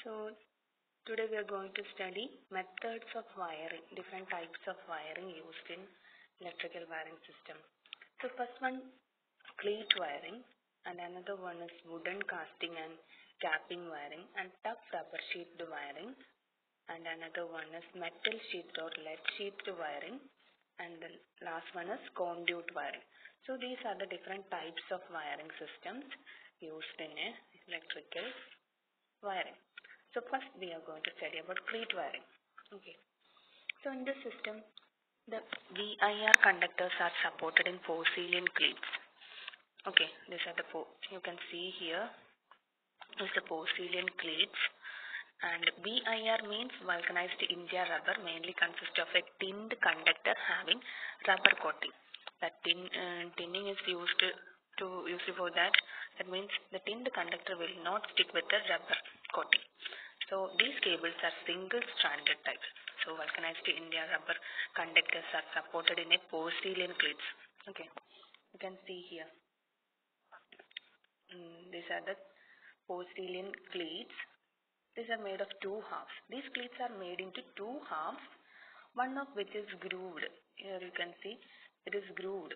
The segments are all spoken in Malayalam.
So today we are going to study methods of wiring, different types of wiring used in electrical wiring system. So first one is cleat wiring and another one is wooden casting and capping wiring and tough rubber sheet wiring and another one is metal sheet or lead sheet wiring and the last one is conduit wiring. So these are the different types of wiring systems used in electrical wiring. So first we are going to study about cleat wiring. Okay. So in this system, the VIR conductors are supported in porcelain cleats. Okay, these are the four. You can see here is the porcelain cleats. And VIR means vulcanized India rubber mainly consists of a tinned conductor having rubber coating. That tin, uh, tinning is used to use for that. That means the tinned conductor will not stick with the rubber coating. So these cables are single stranded type. So vulcanized India rubber conductors are supported in a porcelain cleats. Okay, you can see here. Mm, these are the porcelain cleats. These are made of two halves. These cleats are made into two halves, one of which is grooved. Here you can see it is grooved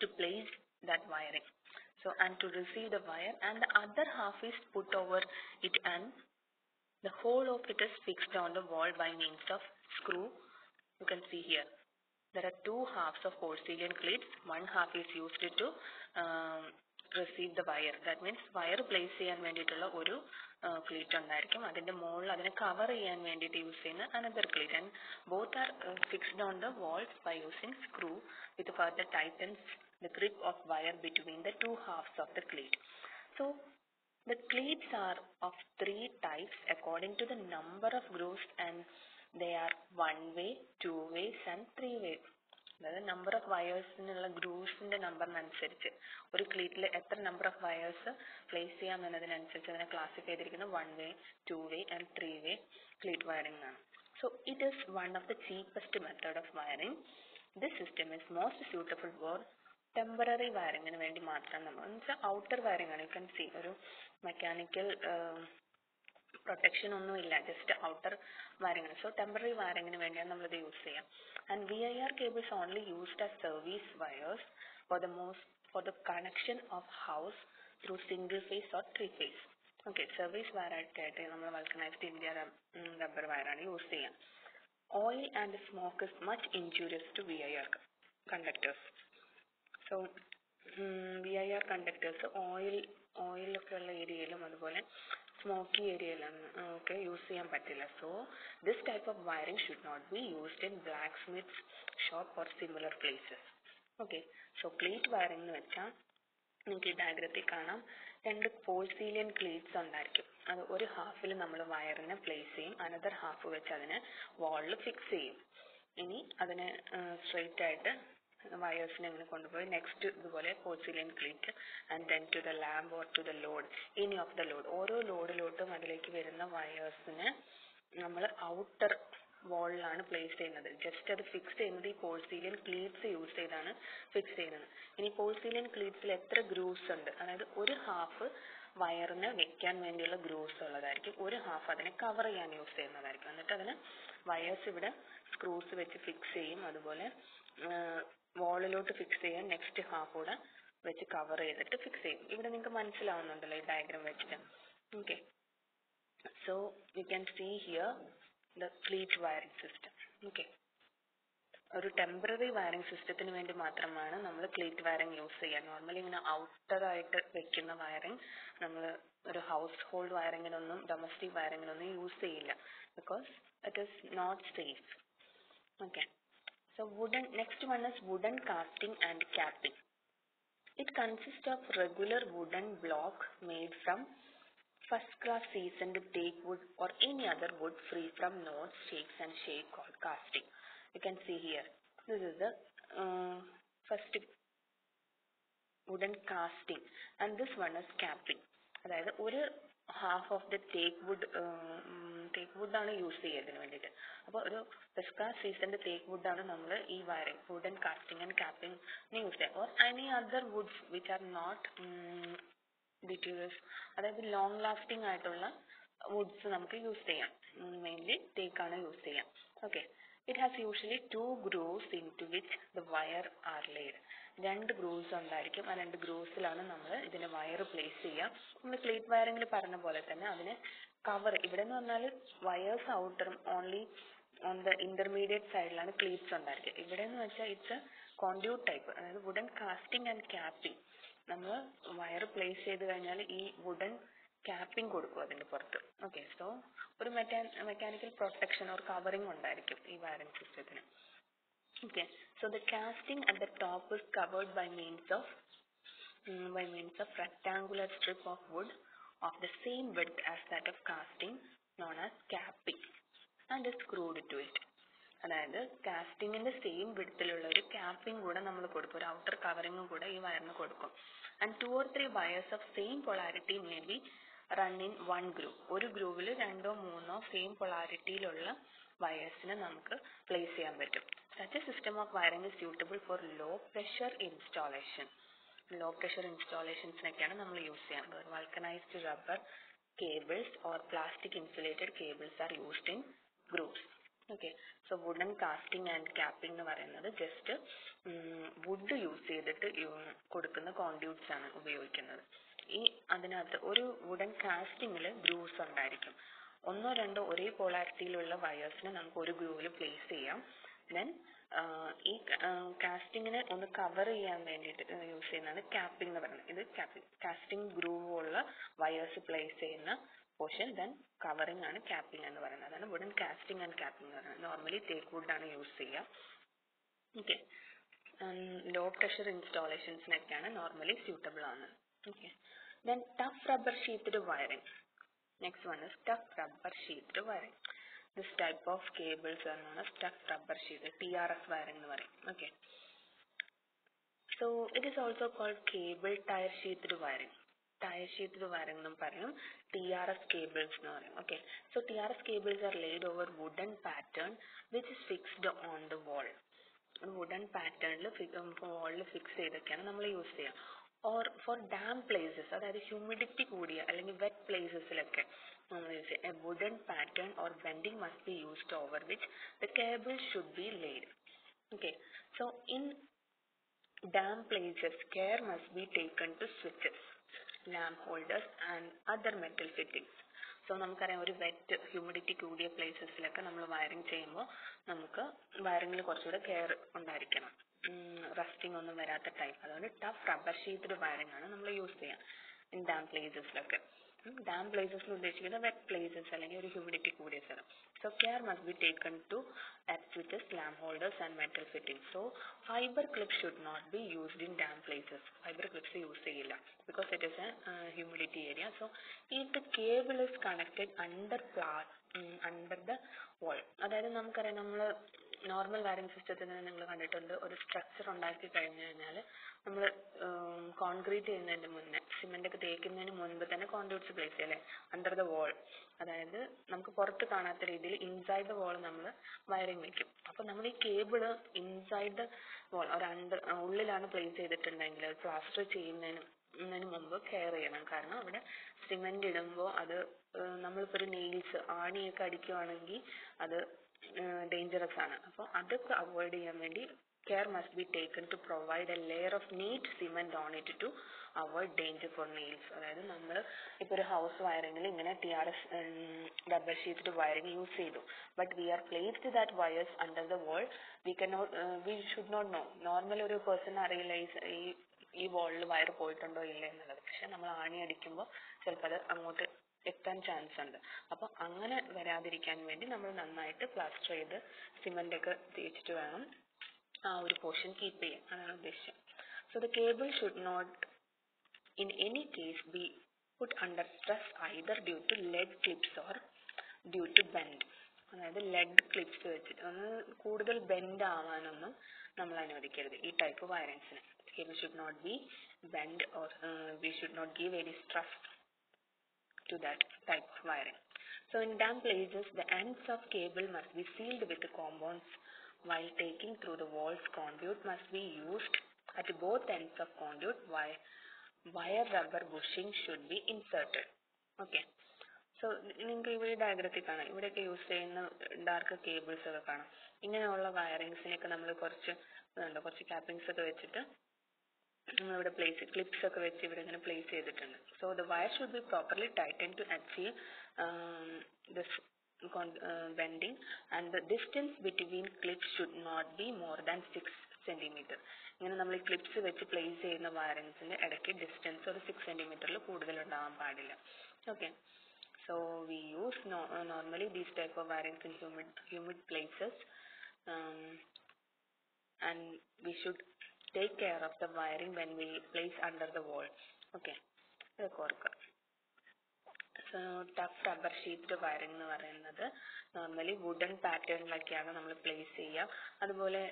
to place that wiring. So and to receive the wire and the other half is put over it and the whole of it is fixed on the wall by means of screw. You can see here. There are two halves of porcelain cleats. One half is used to um, receive the wire. That means wire place ചെയ്യാൻ വേണ്ടിയിട്ടുള്ള ഒരു ക്ലീറ്റ് ഉണ്ടായിരിക്കും അതിന്റെ മുകളിൽ അതിനെ കവർ ചെയ്യാൻ വേണ്ടിയിട്ട് യൂസ് ചെയ്യുന്ന another cleat and both are fixed on the walls by using screw with further tightens the grip of wire between the two halves of the cleat. So the cleats are of three types according to the number of grooves and they are one way, two ways and three ways. അതായത് നമ്പർ ഓഫ് വയേഴ്സിനുള്ള ഗ്രൂവ്സിന്റെ നമ്പറിനനുസരിച്ച് ഒരു ക്ലീറ്റിൽ എത്ര നമ്പർ ഓഫ് വയേഴ്സ് പ്ലേസ് ചെയ്യാം എന്നതിനനുസരിച്ച് അതിനെ ക്ലാസിഫൈ ചെയ്തിരിക്കുന്നത് one way two way and three way cleat wiring ആണ് so it is one of the cheapest method of wiring this system is most suitable for temporary വയറിങ്ങിന് വേണ്ടി മാത്രം നമ്മൾ എന്നുവെച്ചാൽ ഔട്ടർ വയറിംഗ് ആണ് യു കൻ സി ഒരു മെക്കാനിക്കൽ പ്രൊട്ടക്ഷൻ ഒന്നും ഇല്ല. Just outer wiring so temporary വയറിങ്ങിന് വേണ്ടിയാണ് നമ്മളിത് യൂസ് ചെയ്യാം. And V I R cables only used as service wires for the most for the connection of house through single phase or three phase okay service വയറായിട്ടായിട്ട് നമ്മൾ വൾക്കനൈസ്ഡ് ഇന്ത്യ റബ്ബർ വയറാണ് യൂസ് ചെയ്യാം. Oil and smoke is much injurious to V I R conductors so V I R conductors oil ഓയിലൊക്കെ ഉള്ള ഏരിയയിലും അതുപോലെ സ്മോക്കി ഏരിയയിലാണ് ഒക്കെ യൂസ് ചെയ്യാൻ പറ്റില്ല. So this type of wiring should not be used in blacksmith's shop or similar places okay so cleat wiring എന്ന് വെച്ചാൽ നിങ്ങൾക്ക് ഈ ഡയഗ്രത്തിൽ കാണാം. രണ്ട് പോൾസീലിയൻ ക്ലീറ്റ്സ് ഉണ്ടായിരിക്കും. അത് ഒരു ഹാഫിൽ നമ്മൾ വയറിനെ പ്ലേസ് ചെയ്യും. അനദർ ഹാഫ് വെച്ച് അതിനെ വാളിൽ ഫിക്സ് ചെയ്യും. ഇനി അതിനെ സ്ട്രെയിറ്റ് ആയിട്ട് വയേഴ്സിനെ ഇങ്ങനെ കൊണ്ടുപോയി നെക്സ്റ്റ് ഇതുപോലെ porcelain cleat and then to the lamp or to the load ഇനി ഓഫ് ദ ലോഡ് ഓരോ ലോഡിലോട്ടും അതിലേക്ക് വരുന്ന വയേഴ്സിനെ നമ്മൾ ഔട്ടർ വാളിലാണ് പ്ലേസ് ചെയ്യുന്നത്. ജസ്റ്റ് അത് ഫിക്സ് ചെയ്യുന്നത് ഈ പോൾസീലിയൻ ക്ലീറ്റ്സ് യൂസ് ചെയ്താണ് ഫിക്സ് ചെയ്യുന്നത്. ഇനി പോൾസീലിയൻ ക്ലീറ്റ്സിൽ എത്ര ഗ്രൂവ്സ് ഉണ്ട്? അതായത് ഒരു ഹാഫ് വയറിന് വെക്കാൻ വേണ്ടിയുള്ള ഗ്രൂവ്സ് ഉള്ളതായിരിക്കും. ഒരു ഹാഫ് അതിനെ കവർ ചെയ്യാൻ യൂസ് ചെയ്യുന്നതായിരിക്കും. എന്നിട്ട് അതിന് വയേഴ്സ് ഇവിടെ സ്ക്രൂസ് വെച്ച് ഫിക്സ് ചെയ്യും. അതുപോലെ വാളിലോട്ട് ഫിക്സ് ചെയ്യാൻ നെക്സ്റ്റ് ഹാഫ് കൂടെ വെച്ച് കവർ ചെയ്തിട്ട് ഫിക്സ് ചെയ്യും. ഇവിടെ നിങ്ങൾക്ക് മനസ്സിലാവുന്നുണ്ടല്ലോ ഈ ഡയഗ്രാം വെച്ചിട്ട്. Okay so you can see here the cleat wiring system okay ഒരു ടെമ്പററി വയറിംഗ് സിസ്റ്റത്തിന് വേണ്ടി മാത്രമാണ് നമ്മൾ ക്ലീറ്റ് വയറിംഗ് യൂസ് ചെയ്യുക. നോർമലി ഇങ്ങനെ ഔട്ടർ ആയിട്ട് വെക്കുന്ന വയറിംഗ് നമ്മൾ ഒരു ഹൗസ് ഹോൾഡ് വയറിങ്ങിനൊന്നും ഡൊമസ്റ്റിക് വയറിങ്ങിനൊന്നും യൂസ് ചെയ്യില്ല. Because it is not safe okay So wooden, next one is wooden casting and capping. It consists of regular wooden block made from first class seasoned teak wood or any other wood free from knots, shakes and shake called casting. You can see here. This is the uh, first wooden casting and this one is capping. അതായത് ഒരു half of the teak wood teak wood ആണ് യൂസ് ചെയ്യുക ഇതിന് വേണ്ടിയിട്ട്. അപ്പൊ ഒരു പെസ്ക സീസണിന്റെ ടേക്ക് വുഡ് ആണ് നമ്മൾ ഈ wiring wooden casting and capping use ചെയ്യുക. Or any other woods which are not deleterious അതായത് ലോങ് ലാസ്റ്റിംഗ് ആയിട്ടുള്ള വുഡ്സ് നമുക്ക് യൂസ് ചെയ്യാം. മെയിൻലി തേക്കാണ് യൂസ് ചെയ്യാം. Okay it has usually two grooves into which the wire are laid രണ്ട് ഗ്രൂവ്സ് ഉണ്ടായിരിക്കും. ആ രണ്ട് ഗ്രൂവ്സിലാണ് നമ്മൾ ഇതിന് വയർ പ്ലേസ് ചെയ്യുക. നമ്മൾ ക്ലീറ്റ് വയറിങ്ങിൽ പറഞ്ഞ പോലെ തന്നെ അതിന് കവർ ഇവിടെ എന്ന് പറഞ്ഞാൽ വയേഴ്സ് ഔട്ടറും ഓൺലി ഓൺ ദ ഇന്റർമീഡിയറ്റ് സൈഡിലാണ് ക്ലീറ്റ്സ് ഉണ്ടായിരിക്കുക. ഇവിടെ എന്ന് വെച്ചാൽ ഇറ്റ്സ് കോൺഡ്യൂട്ട് ടൈപ്പ് അതായത് വുഡൻ കാസ്റ്റിംഗ് ആൻഡ് ക്യാപ്പിംഗ് നമ്മൾ വയർ പ്ലേസ് ചെയ്ത് കഴിഞ്ഞാൽ ഈ വുഡൻ ക്യാപ്പിംഗ് കൊടുക്കും അതിന്റെ പുറത്ത്. ഓക്കെ സോ ഒരു മെക്കാനിക്കൽ പ്രൊട്ടക്ഷൻ ഓർ കവറിംഗ് ഉണ്ടായിരിക്കും ഈ വയറിംഗ് സിസ്റ്റത്തിന് okay. So the casting at the top is covered by means of mm, by means of rectangular strip of wood of the same width as that of casting known as capping and is screwed to it. അതായത് കാസ്റ്റിങ്ങിന്റെ സെയിം വിഡ്ത്തിലുള്ള ഒരു ക്യാപ്പിംഗ് കൂടെ നമ്മൾ കൊടുക്കും. ഒരു ഔട്ടർ കവറിങ്ങും കൂടെ ഈ വയറിന് കൊടുക്കും. And two or three wires of same polarity may be run in one groove ഒരു ഗ്രൂവിൽ രണ്ടോ മൂന്നോ സെയിം പൊളാരിറ്റിയിലുള്ള വയേഴ്സിനെ നമുക്ക് പ്ലേസ് ചെയ്യാൻ പറ്റും. Such a system of wiring is suitable for low pressure installation. Low pressure ഇൻസ്റ്റാളേഷൻസിനൊക്കെയാണ് നമ്മൾ യൂസ് ചെയ്യാൻ vulcanized rubber cables or plastic insulated cables are used in groups okay so wooden casting and capping എന്ന് പറയുന്നത് ജസ്റ്റ് വുഡ് യൂസ് ചെയ്തിട്ട് കൊടുക്കുന്ന കോൺഡ്യൂട്ട്സ് ആണ് ഉപയോഗിക്കുന്നത്. ഈ അതിനകത്ത് ഒരു വുഡൻ കാസ്റ്റിംഗിൽ ഗ്രൂവ്സ് ഉണ്ടായിരിക്കും. ഒന്നോ രണ്ടോ ഒരേ പോളാരിറ്റിയിലുള്ള വയേഴ്സിനെ നമുക്ക് ഒരു ഗ്രൂവിൽ പ്ലേസ് ചെയ്യാം. ദെൻ ഈ കാസ്റ്റിങ്ങിനെ ഒന്ന് കവർ ചെയ്യാൻ വേണ്ടിയിട്ട് യൂസ് ചെയ്യുന്നതാണ് ക്യാപ്പിംഗ് എന്ന് പറയുന്നത്. ഇത് ക്യാപ്പിംഗ് കാസ്റ്റിംഗ് ഗ്രൂവ് ഉള്ള വയേഴ്സ് പ്ലേസ് ചെയ്യുന്ന പോർഷൻ ദെൻ കവറിംഗ് ആണ് ക്യാപ്പിംഗ് എന്ന് പറയുന്നത്. അതാണ് വുഡൻ കാസ്റ്റിംഗ് ആൻഡ് ക്യാപ്പിംഗ് എന്ന് പറയുന്നത്. നോർമലി തേക്ക് വുഡ് ആണ് യൂസ് ചെയ്യുക. ഓക്കെ ലോ പ്രഷർ ഇൻസ്റ്റാളേഷൻസിനൊക്കെയാണ് നോർമലി സ്യൂട്ടബിൾ ആണ്. Okay then tough rubber sheathed wiring next one is tough rubber sheathed wiring this type of cables are known as stuck rubber sheet trs wire ennu wiring എന്ന് പറയും. It is also called cable tyre sheathed wiring tyre sheathed wiring എന്നും പറയും. ടി ആർ എസ് കേബിൾസ് എന്ന് പറയും. Okay so T R S cables are laid over wooden pattern which is fixed on the wall wooden പാറ്റേണിൽ വാളിൽ ഫിക്സ് ചെയ്തൊക്കെയാണ് നമ്മൾ യൂസ് ചെയ്യുക. ഓർ ഫോർ ഡാം പ്ലേസസ് അതായത് ഹ്യൂമിഡിറ്റി കൂടിയ അല്ലെങ്കിൽ വെറ്റ് പ്ലേസസിലൊക്കെ ചെയ്യും a wooden pattern or bending must be used over which the cable should be laid okay. So in dam places care must be taken to switches lamp holders and other metal fittings. So നമുക്കറിയാം ഒരു വെറ്റ് ഹ്യൂമിഡിറ്റി കൂടിയ പ്ലേസസിലൊക്കെ നമ്മൾ വയറിംഗ് ചെയ്യുമ്പോൾ നമുക്ക് വയറിങ്ങിൽ കുറച്ചുകൂടെ കെയർ ഉണ്ടായിരിക്കണം. റസ്റ്റിംഗ് ഒന്നും വരാത്ത ടൈപ്പ് അതുകൊണ്ട് ടഫ് റബ്ബർ ഷീറ്റഡ് വയറിംഗ് ആണ് നമ്മൾ യൂസ് ചെയ്യുക ഇൻ ഡാം പ്ലേസസിലൊക്കെ ഡാം ന്ന് ഉദ്ദേശിക്കുന്നത് wet places അല്ലെങ്കിൽ ഒരു humidity കൂടിയ സ്ഥലം so care must be taken to at switches, lamp holders and metal fittings. So fiber clips should not be used in damp places. Fiber clips use ചെയ്യില്ല because it is a uh, humidity area. So if the cable is connected under pla- ഉം, under the wall അതായത് നമുക്കറിയാം നോർമൽ വയറിംഗ് സിസ്റ്റത്തിൽ തന്നെ നിങ്ങൾ കണ്ടിട്ടുണ്ട് ഒരു സ്ട്രക്ചർ ഉണ്ടാക്കി കഴിഞ്ഞു കഴിഞ്ഞാൽ നമ്മൾ കോൺക്രീറ്റ് ചെയ്യുന്നതിന് മുന്നേ സിമെന്റ് ഒക്കെ തേക്കുന്നതിന് മുൻപ് തന്നെ കോൺക്രീറ്റ്സ് പ്ലേസ് ചെയ്യല്ലേ? അണ്ടർ ദ വാൾ അതായത് നമുക്ക് പുറത്ത് കാണാത്ത രീതിയിൽ ഇൻസൈഡ് ദ വാൾ നമ്മൾ വയറിംഗ് വെക്കും. അപ്പൊ നമ്മൾ ഈ കേബിൾ ഇൻസൈഡ് ദ വാൾ ഒരു അണ്ടർ ഉള്ളിലാണ് പ്ലേസ് ചെയ്തിട്ടുണ്ടെങ്കിൽ പ്ലാസ്റ്റർ ചെയ്യുന്നതിന് ന്നതിന് മുമ്പ് കെയർ ചെയ്യണം. കാരണം അവിടെ സിമെന്റ് ഇടുമ്പോൾ അത് നമ്മളിപ്പോ ഒരു നെയിൽസ് ആണിയൊക്കെ അടിക്കുവാണെങ്കിൽ അത് ഡേഞ്ചറസ് ആണ്. അപ്പൊ അതൊക്കെ avoid ചെയ്യാൻ വേണ്ടി care must be taken to provide a layer of neat cement on it to avoid danger for nails. അതായത് നമ്മൾ ഇപ്പൊ ഒരു ഹൗസ് വയറിംഗിൽ ഇങ്ങനെ T R S sheet sheet wiring use ചെയ്തു. But we are placed that wires under the wall we cannot uh we should not no normal ഒരു പേഴ്സൺ അറിയില്ല ഈ സ- ഈ wall വാളിൽ വയർ പോയിട്ടുണ്ടോ ഇല്ലേ എന്നുള്ളത്. പക്ഷെ നമ്മൾ ആണി അടിക്കുമ്പോൾ ചിലപ്പോൾ അത് അങ്ങോട്ട് എത്താൻ ചാൻസ് ഉണ്ട്. അപ്പൊ അങ്ങനെ വരാതിരിക്കാൻ വേണ്ടി നമ്മൾ നന്നായിട്ട് പ്ലാസ്റ്റർ ചെയ്ത് cement ഒക്കെ തേച്ചിട്ട് വേണം ആ ഒരു പോർഷൻ കീപ്പ് ചെയ്യാൻ. അതാണ് ഉദ്ദേശം. So the cable should not in any case be put under stress either due to lead clips or due to bend. അതായത് ലെഡ് ക്ലിപ്സ് വെച്ചിട്ട്. ഒന്ന് കൂടുതൽ ബെൻഡ് ആവാനൊന്നും നമ്മൾ അനുവദിക്കരുത്. ഈ type cable cable should not be bend or we should not give any stress to that type of wiring. So in damp places, the ends of cable must be sealed with the compounds while taking through the walls conduit must be used at both ends of conduit while wire rubber bushing should be inserted. Okay. So നിങ്ങൾക്ക് ഇവിടെ ഡയഗ്രത്തിൽ കാണാം ഇവിടെയൊക്കെ യൂസ് ചെയ്യുന്ന ഡാർക്ക് കേബിൾസ് ഒക്കെ കാണാം ഇങ്ങനെയുള്ള വയറിങ്സിനെയൊക്കെ നമ്മൾ കുറച്ച് ഇതുണ്ട് കുറച്ച് ക്യാപ്പിങ്സ് ഒക്കെ വെച്ചിട്ട് ഇവിടെ പ്ലേസ് ക്ലിപ്സ് ഒക്കെ വെച്ച് ഇവിടെ ഇങ്ങനെ പ്ലേസ് ചെയ്തിട്ടുണ്ട്. So the wire should be properly tighten to achieve uh bending. And the distance between clips should not be more than 6 centimetre ഇങ്ങനെ നമ്മൾ ഈ ക്ലിപ്സ് വെച്ച് പ്ലേസ് ചെയ്യുന്ന വയറിങ്സിന്റെ ഇടയ്ക്ക് ഡിസ്റ്റൻസ് ഒരു സിക്സ് സെന്റിമീറ്ററിൽ കൂടുതൽ ഉണ്ടാവാൻ പാടില്ല. Okay so we use no, uh, normally these type of wirings in humid humid places. Um, and we should take care of the wiring when we place under the wall. Okay. ഇതൊക്കെ ഓർക്കുക. So tough rubber sheet wiring എന്ന് പറയുന്നത് നോർമലി വുഡൻ പാറ്റേണിലൊക്കെയാണ് നമ്മൾ പ്ലേസ് ചെയ്യുക. അതുപോലെ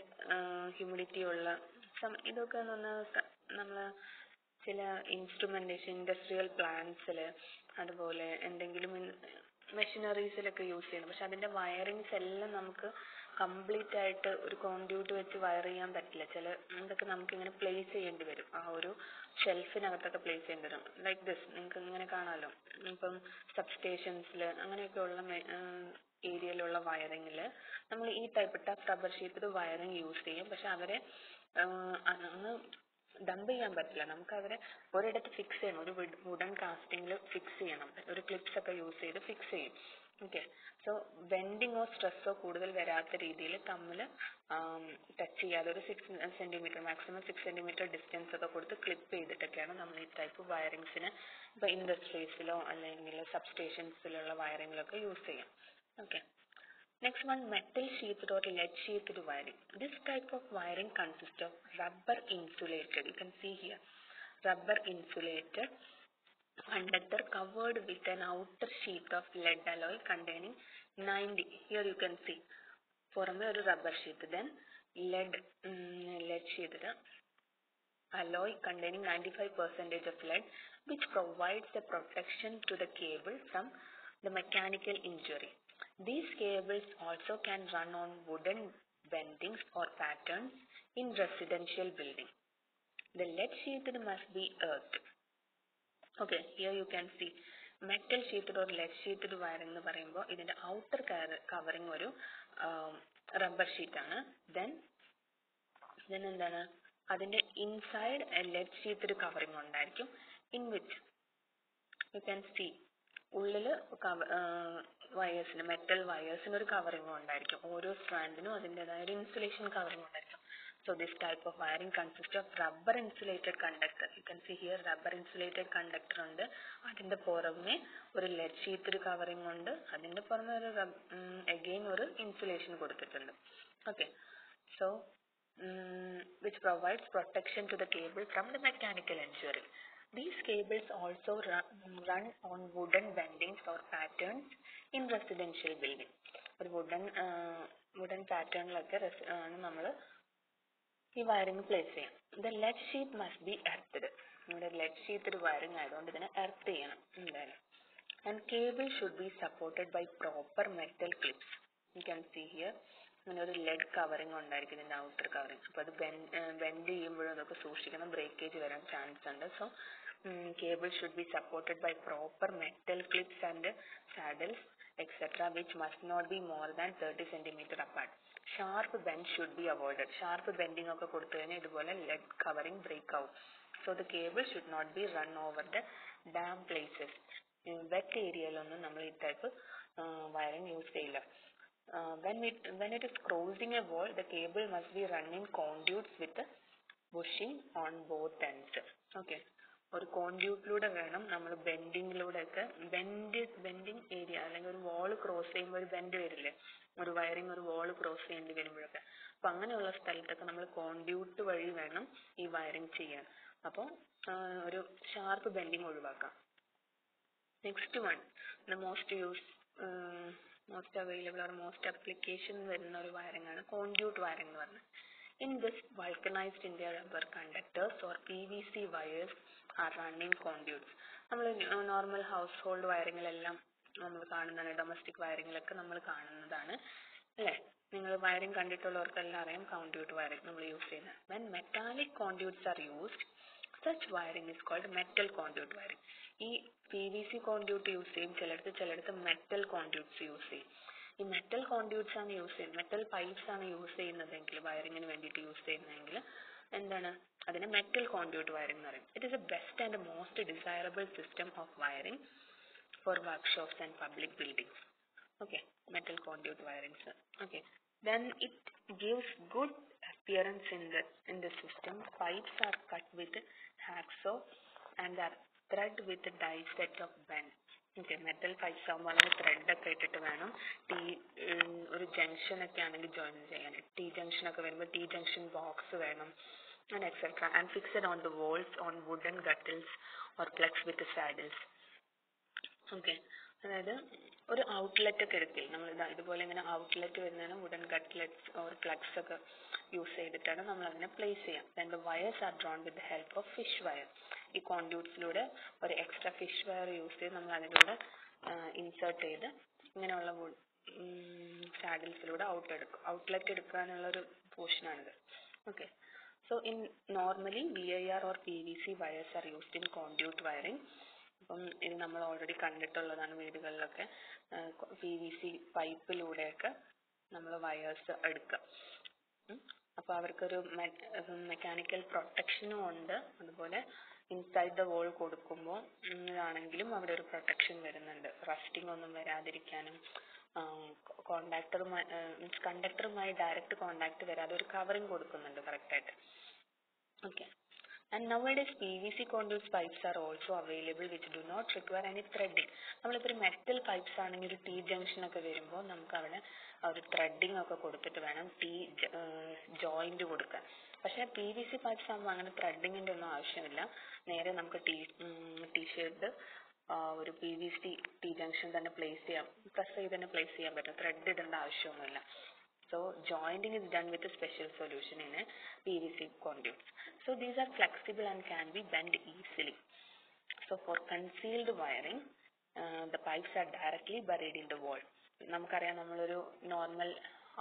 ഹ്യൂമിഡിറ്റി ഉള്ള സം ഇതൊക്കെ എന്ന് പറഞ്ഞാൽ നമ്മൾ ചില ഇൻസ്ട്രുമെന്റേഷൻ ഇൻഡസ്ട്രിയൽ പ്ലാന്റ്സിൽ അതുപോലെ എന്തെങ്കിലും മെഷീനറീസിലൊക്കെ യൂസ് ചെയ്യുന്നു പക്ഷെ അതിന്റെ വയറിങ്സ് എല്ലാം നമുക്ക് കംപ്ലീറ്റ് ആയിട്ട് ഒരു കോൺഡ്യൂട്ട് വെച്ച് വയർ ചെയ്യാൻ പറ്റില്ല. ചില ഇതൊക്കെ നമുക്ക് ഇങ്ങനെ പ്ലേസ് ചെയ്യേണ്ടി വരും. ആ ഒരു ഷെൽഫിനകത്തൊക്കെ പ്ലേസ് ചെയ്യേണ്ടി വരും. ലൈക്ക് ദിസ് നിങ്ങൾക്ക് ഇങ്ങനെ കാണാമല്ലോ ഇപ്പം സബ്സ്റ്റേഷൻസിൽ അങ്ങനെയൊക്കെയുള്ള ഏരിയയിലുള്ള വയറിങ്ങിൽ നമ്മൾ ഈ type tough rubber sheet wiring use ചെയ്യും. പക്ഷെ അവരെ അങ്ങ് ഡംപ് ചെയ്യാൻ പറ്റില്ല. നമുക്ക് അവരെ ഒരിടത്ത് ഫിക്സ് ചെയ്യണം. ഒരു വുഡൻ കാസ്റ്റിംഗിൽ ഫിക്സ് ചെയ്യണം. ഒരു ക്ലിപ്സ് ഒക്കെ യൂസ് ചെയ്ത് ഫിക്സ് ചെയ്യും. ഓക്കെ സോ ബെൻഡിങ്ങോ സ്ട്രെസ്സോ കൂടുതൽ വരാത്ത രീതിയിൽ തമ്മിൽ ടച്ച് ചെയ്യാതെ ഒരു six centimetre maximum six centimetre distance ഒക്കെ കൊടുത്ത് ക്ലിപ്പ് ചെയ്തിട്ടൊക്കെയാണ് നമ്മൾ ഈ ടൈപ്പ് വയറിങ്സിന് ഇപ്പോൾ ഇൻഡസ്ട്രീസിലോ അല്ലെങ്കിൽ സബ്സ്റ്റേഷൻസിലുള്ള വയറിങ്ങിലൊക്കെ യൂസ് ചെയ്യാം. Okay Next one, metal sheathed or lead sheathed wiring. This type of wiring consist of rubber insulated. You can see here, rubber insulated. conductor covered with an outer sheet of lead alloy containing 90. Here you can see, പുറമെ ഒരു rubber sheet, then lead lead sheathed alloy containing 95% of lead, which provides the protection to the cable from the mechanical injury. These cables also can run on wooden bendings or patterns in residential building. The lead sheathed must be earthed. Okay, here you can see metal sheathed or lead sheathed wire എന്ന് പറയുമ്പോൾ ഇതിന്റെ ഔട്ടർ കവറിങ് ഒരു റബ്ബർ ഷീറ്റ് ആണ്. ദെൻ ദെൻ എന്താണ്? അതിന്റെ ഇൻസൈഡ് ലെഡ് ഷീറ്റഡ് കവറിങ് ഉണ്ടായിരിക്കും. In which you can see ഉള്ളിൽ വയേഴ്സിന് മെറ്റൽ വയേഴ്സിന് ഒരു കവറിങ് ഉണ്ടായിരിക്കും. ഓരോ സ്ട്രാൻഡിനും അതിന്റെതായ ഒരു ഇൻസുലേഷൻ കവറിങ് ഉണ്ടായിരിക്കും. So this type of wiring consist of rubber insulated conductor you can see here rubber insulated conductor ഉണ്ട്. അതിന്റെ പുറമെ ഒരു ലെഡ് ഷീറ്റ് കവറിംഗ് ഉണ്ട്. അതിന്റെ പുറമെ ഒരു അഗെയിൻ ഒരു ഇൻസുലേഷൻ കൊടുത്തിട്ടുണ്ട്. Okay so which provides protection to the cable from the mechanical injury These cables also run, run on wooden bendings or patterns in residential building. ഒരു വുഡൻ വുഡൻ പാറ്റേണിലൊക്കെ ആണ് നമ്മൾ ഈ വയറിംഗ് പ്ലേസ് ചെയ്യാം the lead sheet must be earthed നമ്മുടെ ലെഡ് ഷീറ്റ് ഒരു വയറിംഗ് ആയതുകൊണ്ട് ഇതിനെ എർത്ത് ചെയ്യണം എന്തായാലും. And cable should be supported by proper metal clips you can see here അങ്ങനെ ഒരു ലെഡ് കവറിംഗ് ഉണ്ടായിരിക്കും ഇതിന്റെ ഔട്ടർ കവറിംഗ് അപ്പൊ അത് ബെൻഡ് ചെയ്യുമ്പോഴും അതൊക്കെ സൂക്ഷിക്കണം. ബ്രേക്കേജ് വരാൻ ചാൻസ് ഉണ്ട്. So cable should be supported by proper metal clips and saddles etcetera which must not be more than thirty centimetre apart sharp bend should be avoided sharp bending ഒക്കെ കൊടുത്തു കഴിഞ്ഞാൽ ഇതുപോലെ ലെഡ് കവറിംഗ് ബ്രേക്ക് ആവും. So the cable should not be run over the damp places wet ഏരിയയിലൊന്നും നമ്മൾ ഈ ടൈപ്പ് വയറിംഗ് യൂസ് ചെയ്യില്ല. When it when it it is crossing a wall the cable must be run in conduits with a bushing on both ends conduit ഒരു കോൺഡ്യൂട്ടിലൂടെ വേണം നമ്മൾ ബെൻഡിങ്ങിലൂടെ ഒക്കെ ബെൻഡ് ബെൻഡിങ് ഏരിയ അല്ലെങ്കിൽ ഒരു വാൾ ക്രോസ് ചെയ്യുമ്പോൾ ഒരു ബെൻഡ് വരില്ലേ? ഒരു വയറിംഗ് ഒരു വാൾ ക്രോസ് ചെയ്യേണ്ടി വരുമ്പോഴൊക്കെ. അപ്പൊ അങ്ങനെയുള്ള സ്ഥലത്തൊക്കെ നമ്മൾ കോൺഡ്യൂട്ട് വഴി വേണം ഈ വയറിംഗ് ചെയ്യാൻ. അപ്പോൾ ഒരു ഷാർപ്പ് ബെൻഡിങ് ഒഴിവാക്കാം. Next one the most use most available or most application വരുന്ന ഒരു വയറിംഗ് ആണ് കോൺഡ്യൂട്ട് വയറിംഗ് എന്ന് പറഞ്ഞത്. In this, vulcanized India rubber conductors or PVC wires are running conduits. നമ്മൾ നോർമൽ ഹൗസ് ഹോൾഡ് വയറിങ്ങിലെല്ലാം നമ്മൾ കാണുന്നതാണ് ഡൊമസ്റ്റിക് വയറിങ്ങിലൊക്കെ നമ്മൾ കാണുന്നതാണ് അല്ലേ? നിങ്ങൾ വയറിംഗ് കണ്ടിട്ടുള്ളവർക്കെല്ലാം അറിയാം കോൺഡ്യൂട്ട് വയറിംഗ് നമ്മൾ യൂസ് ചെയ്യുന്നത്. When metallic conduits are used such wiring is called metal conduit wiring. ഈ P V C conduit use ചെയ്യും ചിലടത്ത് ചിലടത്ത് മെറ്റൽ കോൺഡ്യൂട്ട്സ് യൂസ് ചെയ്യും. ഈ മെറ്റൽ കോൺഡ്യൂട്ട്സ് ആണ് യൂസ് ചെയ്യുന്നത് മെറ്റൽ പൈപ്സ് ആണ് യൂസ് ചെയ്യുന്നതെങ്കിൽ വയറിങ്ങിന് വേണ്ടിയിട്ട് യൂസ് ചെയ്യുന്നതെങ്കിൽ എന്താണ് അതിനെ മെറ്റൽ കോൺഡ്യൂട്ട് വയറിംഗ് എന്ന് പറയും it is a best and most desirable system of wiring for workshops and public buildings. Okay, metal conduit wirings. Okay, then it gives good appearance in the in the system. Pipes are cut with hacksaw and are thread with a die set of bend. Metal pipes ആകുമ്പോൾ അതിന് ത്രെഡ് ഒക്കെ ഇട്ടിട്ട് വേണം. ടീ ഒരു ജംഗ്ഷൻ ഒക്കെ ആണെങ്കിൽ ജോയിൻ ചെയ്യാൻ. ടി ജംഗ്ഷൻ ഒക്കെ വരുമ്പോൾ ടി ജംഗ്ഷൻ ബോക്സ് വേണം. And etcetera and fixed on the walls on wooden gutties or plugs with saddles okay അതായത് ഒരു ഔട്ട്ലെറ്റ് ഒക്കെ എടുക്കില്ല നമ്മൾ ഇതാ ഇതുപോലെ ഇങ്ങനെ ഔട്ട്ലെറ്റ് വരുന്നതിന് വുഡൻ കട്ട്ലെറ്റ്സ് ഓർ പ്ലഗ്സ് ഒക്കെ യൂസ് ചെയ്തിട്ടാണ് നമ്മൾ അതിനെ പ്ലേസ് ചെയ്യാം. Then the wires are drawn with the help of fish wire ഈ കോൺഡ്യൂട്ട്സിലൂടെ ഒരു എക്സ്ട്രാ ഫിഷ് വയർ യൂസ് ചെയ്ത് നമ്മൾ അതിലൂടെ ഇൻസേർട്ട് ചെയ്ത് ഇങ്ങനെയുള്ള വുഡ് സാഡിൽസിലൂടെ ഔട്ട് എടുക്കും. ഔട്ട്ലെറ്റ് എടുക്കാനുള്ളൊരു പോർഷനാണിത് okay so in normally normally P V C wires are used in conduit wiring അപ്പം ഇത് നമ്മൾ ഓൾറെഡി കണ്ടിട്ടുള്ളതാണ് വീടുകളിലൊക്കെ. പി വി സി പൈപ്പിലൂടെയൊക്കെ നമ്മൾ വയേഴ്സ് എടുക്കുക അപ്പൊ അവർക്കൊരു മെക്കാനിക്കൽ പ്രൊട്ടക്ഷനും ഉണ്ട്. അതുപോലെ ഇൻസൈഡ് ദ വോൾ കൊടുക്കുമ്പോൾ ആണെങ്കിലും അവിടെ ഒരു പ്രൊട്ടക്ഷൻ വരുന്നുണ്ട്. റസ്റ്റിംഗ് ഒന്നും വരാതിരിക്കാനും കോണ്ടാക്ടറുമായി മീൻസ് കണ്ടക്ടറുമായി ഡയറക്റ്റ് കോണ്ടാക്ട് വരാതെ ഒരു കവറിംഗ് കൊടുക്കുന്നുണ്ട് കറക്റ്റായിട്ട് okay And nowadays PVC conduit pipes are also available which do not require any threading. നമ്മളിപ്പോൾ ഒരു മെറ്റൽ പൈപ്സ് ആണെങ്കിൽ ഒരു ടി ജംഗ്ഷൻ ഒക്കെ വരുമ്പോൾ നമുക്ക് അവിടെ ഒരു ത്രെഡിങ് ഒക്കെ കൊടുത്തിട്ട് വേണം ടി ജോയിന്റ് കൊടുക്കാൻ. പക്ഷേ PVC വി സി അങ്ങനെ threading ന്റെ ഒന്നും ആവശ്യമില്ല നേരെ നമുക്ക് t ഉം t shaped പി ഒരു PVCt junction തന്നെ place ചെയ്യാം press ചെയ്ത് തന്നെ place ചെയ്യാൻ പറ്റും thread ഇടണ്ട ആവശ്യമൊന്നുമില്ല So jointing is done with a special solution in a PVC conduit So these are flexible and can be bent easily. So for concealed wiring, uh the pipes are directly buried in the wall. നമുക്കറിയാം നമ്മളൊരു നോർമൽ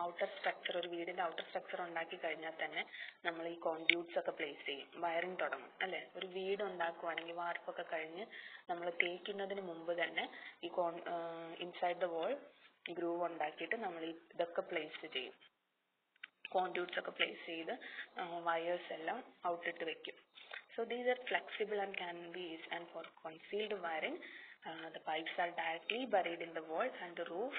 ഔട്ടർ സ്ട്രക്ചർ ഒരു വീടിന്റെ ഔട്ടർ സ്ട്രക്ചർ ഉണ്ടാക്കി കഴിഞ്ഞാൽ തന്നെ നമ്മൾ ഈ കോൺഡ്യൂട്ട്സ് ഒക്കെ പ്ലേസ് ചെയ്യും. വയറിംഗ് തുടങ്ങും അല്ലെ? ഒരു വീട് ഉണ്ടാക്കുവാണെങ്കിൽ വാർപ്പൊക്കെ കഴിഞ്ഞ് നമ്മൾ തേക്കുന്നതിന് മുമ്പ് തന്നെ ഈ കോൺ ഇൻസൈഡ് ദ വോൾ ഗ്രൂവ് ഉണ്ടാക്കിയിട്ട് നമ്മൾ ഇതൊക്കെ പ്ലേസ് ചെയ്യും. കോൺഡ്യൂട്ട്സ് ഒക്കെ പ്ലേസ് ചെയ്ത് വയേഴ്സ് എല്ലാം ഔട്ടിട്ട് വെക്കും. So these are flexible and can be use and for wiring. Wiring the pipes are directly buried in the wall and the roof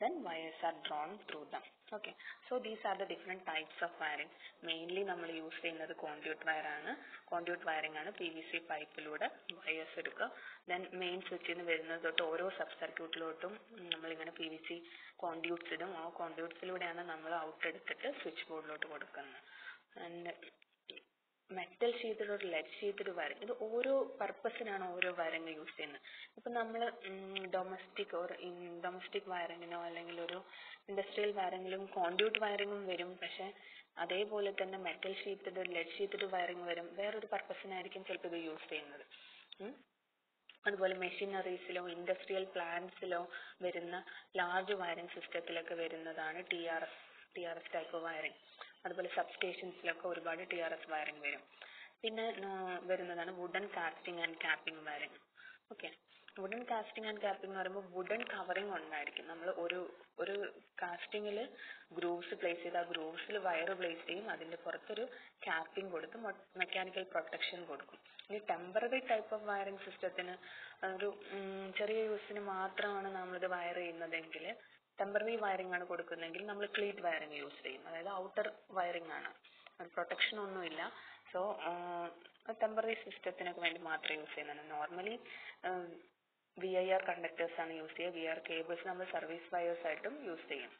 then wires are drawn through them? Okay. So these are the different types of wiring. Mainly നമ്മൾ യൂസ് ചെയ്യുന്നത് കോൺഡ്യൂട്ട് വയർ ആണ്. കോൺഡ്യൂട്ട് വയറിംഗ് ആണ് പി വി സി പൈപ്പിലൂടെ വയേഴ്സ് എടുക്കുക. ദെൻ മെയിൻ സ്വിച്ചിൽ നിന്ന് വരുന്നത് തൊട്ട് ഓരോ സബ് സർക്യൂട്ടിലോട്ടും നമ്മളിങ്ങനെ പി വി സി കോൺഡ്യൂട്ട്സ് ഇടും. ആ കോൺഡ്യൂട്ട്സിലൂടെയാണ് നമ്മൾ ഔട്ട് എടുത്തിട്ട് സ്വിച്ച് ബോർഡിലോട്ട് കൊടുക്കുന്നത്. And metal sheathed lead sheathed വര ഇത് ഓരോ പർപ്പസിനാണ് ഓരോ വയറിംഗ് യൂസ് ചെയ്യുന്നത്. ഇപ്പം നമ്മൾ ഡൊമസ്റ്റിക് ഓർ ഡൊമസ്റ്റിക് വയറിങ്ങിനോ അല്ലെങ്കിൽ ഒരു ഇൻഡസ്ട്രിയൽ വയറിങ്ങിലും കോൺഡ്യൂട്ട് വയറിങ്ങും വരും. പക്ഷെ അതേപോലെ തന്നെ metal sheathed lead sheathed wiring വരും. വേറൊരു പർപ്പസിനായിരിക്കും ചിലപ്പോൾ ഇത് യൂസ് ചെയ്യുന്നത്. അതുപോലെ മെഷീനറീസിലോ ഇൻഡസ്ട്രിയൽ പ്ലാന്റ്സിലോ വരുന്ന ലാർജ് വയറിങ് സിസ്റ്റത്തിലൊക്കെ വരുന്നതാണ് T R S T R S type wiring അതുപോലെ സബ്സ്റ്റേഷൻസിലൊക്കെ ഒരുപാട് ടി ആർ എസ് വയറിംഗ് വരും. പിന്നെ വരുന്നതാണ് wooden casting and capping wiring okay wooden casting and capping എന്ന് പറയുമ്പോൾ വുഡൻ കവറിംഗ് ഉണ്ടായിരിക്കും. നമ്മൾ ഒരു ഒരു കാസ്റ്റിങ്ങിൽ ഗ്രൂവ്സ് പ്ലേസ് ചെയ്ത് ആ ഗ്രൂവ്സിൽ വയർ പ്ലേസ് ചെയ്യും. അതിന്റെ പുറത്തൊരു ക്യാപ്പിംഗ് കൊടുത്ത് മെക്കാനിക്കൽ പ്രൊട്ടക്ഷൻ കൊടുക്കും. ഇനി ടെമ്പററി ടൈപ്പ് ഓഫ് വയറിംഗ് സിസ്റ്റത്തിന് ഒരു ചെറിയ യൂസിന് മാത്രമാണ് നമ്മളിത് വയർ ചെയ്യുന്നതെങ്കിൽ ടെമ്പററി വയറിംഗ് ആണ് കൊടുക്കുന്നതെങ്കിൽ നമ്മൾ ക്ലീറ്റ് വയറിംഗ് യൂസ് ചെയ്യും. അതായത് ഔട്ടർ വയറിംഗ് ആണ്. പ്രൊട്ടക്ഷൻ ഒന്നുമില്ല. സോ ടെമ്പററി സിസ്റ്റത്തിനൊക്കെ വേണ്ടി മാത്രമേ യൂസ് ചെയ്യുന്നുള്ളൂ. Normally V I R conductors ആണ് യൂസ് ചെയ്യുക. വി ആർ കേബിൾസ് നമ്മൾ സർവീസ് വയേഴ്സ് ആയിട്ടും യൂസ് ചെയ്യും.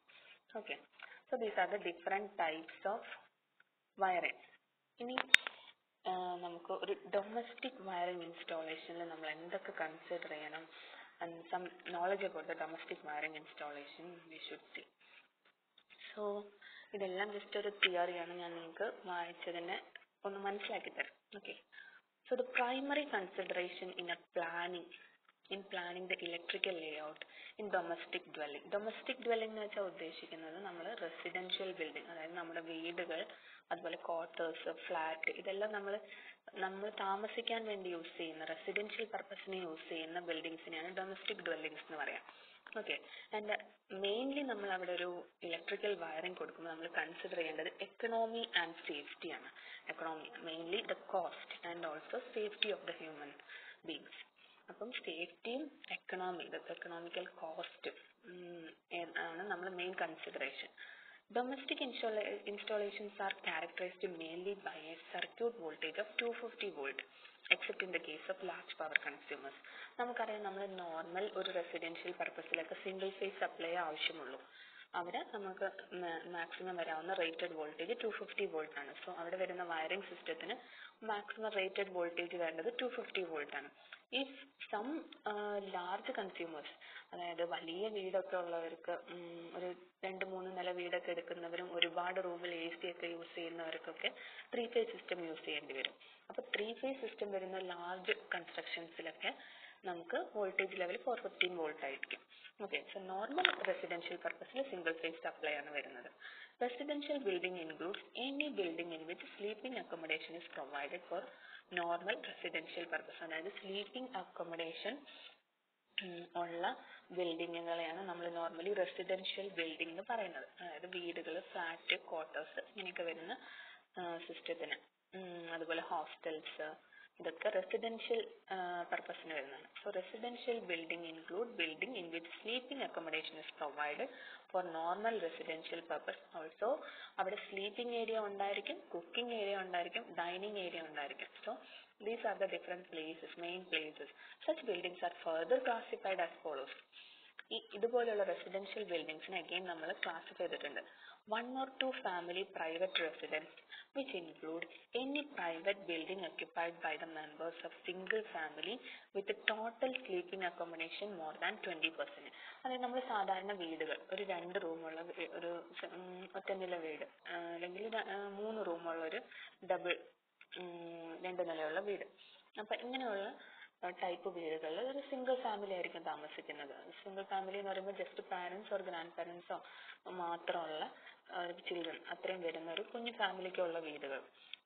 Okay so these are the different types of wiring ഇനി നമുക്ക് ഒരു ഡൊമസ്റ്റിക് വയറിംഗ് ഇൻസ്റ്റാളേഷനിൽ നമ്മൾ എന്തൊക്കെ കൺസിഡർ ചെയ്യണം? And some knowledge about the domestic wiring installation we should see. So ഇതെല്ലാം ജസ്റ്റ് ഒരു തിയറിയാണ് ഞാൻ നിങ്ങൾക്ക് വായിച്ചതിനെ ഒന്ന് മനസ്സിലാക്കി തരാം okay so the primary consideration in a planning in planning the electrical layout in domestic dwelling. Domestic dwelling എന്ന് വെച്ചാൽ ഉദ്ദേശിക്കുന്നത് നമ്മൾ റെസിഡൻഷ്യൽ ബിൽഡിംഗ് അതായത് നമ്മുടെ വീടുകൾ അതുപോലെ ക്വാർട്ടേഴ്സ് ഫ്ലാറ്റ് ഇതെല്ലാം നമ്മൾ നമ്മൾ താമസിക്കാൻ വേണ്ടി യൂസ് ചെയ്യുന്ന റെസിഡൻഷ്യൽ പർപ്പസിന് യൂസ് ചെയ്യുന്ന ബിൽഡിങ്സിനെയാണ് ഡൊമസ്റ്റിക് ഡ്വെല്ലിങ്സ് എന്ന് പറയാം. ഓക്കെ ആൻഡ് മെയിൻലി നമ്മൾ അവിടെ ഒരു ഇലക്ട്രിക്കൽ വയറിംഗ് കൊടുക്കുമ്പോൾ നമ്മൾ കൺസിഡർ ചെയ്യേണ്ടത് എക്കണോമി ആൻഡ് സേഫ്റ്റി ആണ്. Economy mainly the cost and also safety of the human beings അപ്പം സേഫ്റ്റിയും എക്കണോമി ഇതൊക്കെ എക്കണോമിക്കൽ കോസ്റ്റ് ആണ് നമ്മൾ main consideration Domestic installa installations are characterized mainly by a circuit voltage of 250 volt except in the case of large power consumers. നമുക്കറിയാം നമ്മൾ നോർമൽ ഒരു റെസിഡൻഷ്യൽ പർപ്പസിലൊക്കെ സിംഗിൾ ഫേസ് സപ്ലൈ ആവശ്യമുള്ളൂ. അവിടെ നമുക്ക് മാക്സിമം വരാവുന്ന rated voltage two fifty volt ആണ്. സോ അവിടെ വരുന്ന വയറിംഗ് സിസ്റ്റത്തിന് മാക്സിമം റേറ്റഡ് വോൾട്ടേജ് വേണ്ടത് ടു ഫിഫ്റ്റി വോൾട്ട് ആണ്. ഇഫ് സം ലാർജ് കൺസ്യൂമേഴ്സ് അതായത് വലിയ വീടൊക്കെ ഉള്ളവർക്ക് ഒരു രണ്ട് മൂന്ന് നില വീടൊക്കെ എടുക്കുന്നവരും ഒരുപാട് റൂമിൽ എ സി ഒക്കെ യൂസ് ചെയ്യുന്നവർക്കൊക്കെ ത്രീ ഫേസ് സിസ്റ്റം യൂസ് ചെയ്യേണ്ടി വരും. അപ്പൊ ത്രീ ഫേസ് സിസ്റ്റം വരുന്ന ലാർജ് കൺസ്ട്രക്ഷൻസിലൊക്കെ നമുക്ക് voltage level four fifteen volt ആയിരിക്കും. ഓക്കെ സോ നോർമൽ റെസിഡൻഷ്യൽ പർപ്പസിൽ സിംഗിൾ ഫേസ് സപ്ലൈ ആണ് വരുന്നത്. Residential building includes any building in which sleeping accommodation is provided for normal residential purpose അതായത് സ്ലീപ്പിംഗ് അക്കോമഡേഷൻ ഉള്ള ബിൽഡിങ്ങുകളെയാണ് നമ്മൾ നോർമലി റെസിഡൻഷ്യൽ ബിൽഡിംഗ് എന്ന് പറയുന്നത്. അതായത് വീടുകൾ ഫ്ലാറ്റ് ക്വാർട്ടേഴ്സ് ഇങ്ങനെയൊക്കെ വരുന്ന സിസ്റ്റത്തിന് അതുപോലെ ഹോസ്റ്റൽസ് ഇതൊക്കെ റെസിഡൻഷ്യൽ പർപ്പസിന് വരുന്നതാണ്. So residential building include building in which sleeping accommodation is provided for normal residential purpose also അവിടെ സ്ലീപ്പിംഗ് ഏരിയ ഉണ്ടായിരിക്കും കുക്കിംഗ് ഏരിയ ഉണ്ടായിരിക്കും ഡൈനിങ് ഏരിയ ഉണ്ടായിരിക്കും. So these are the different places main places such buildings are further classified as follows ഈ ഇതുപോലെയുള്ള റെസിഡൻഷ്യൽ ബിൽഡിംഗ്സിനെ അഗെയിൻ നമ്മൾ ക്ലാസിഫൈ ചെയ്തിട്ടുണ്ട്. One or two family private residents which include any private building occupied by the members of single family with a total sleeping accommodation more than 20 percent. അതായത് നമ്മൾ സാധാരണ വീടുകൾ ഒരു രണ്ട് റൂമുള്ള ഒരു ഒറ്റനില വീട് അല്ലെങ്കിൽ മൂന്ന് റൂമുള്ള ഒരു ഡബിൾ രണ്ട് നിലയുള്ള വീട് അപ്പൊ ഇങ്ങനെയുള്ള ടൈപ്പ് വീടുകളിൽ ഒരു സിംഗിൾ ഫാമിലി ആയിരിക്കും താമസിക്കുന്നത് സിംഗിൾ ഫാമിലി എന്ന് പറയുമ്പോൾ ജസ്റ്റ് പാരന്റ്സ് ഓർ ഗ്രാൻഡ് പാരന്റ്സോ മാത്രമുള്ള ചിൽഡ്രൻ അത്രയും വരുന്ന ഒരു കുഞ്ഞു ഫാമിലിക്കുള്ള വീടുകൾ.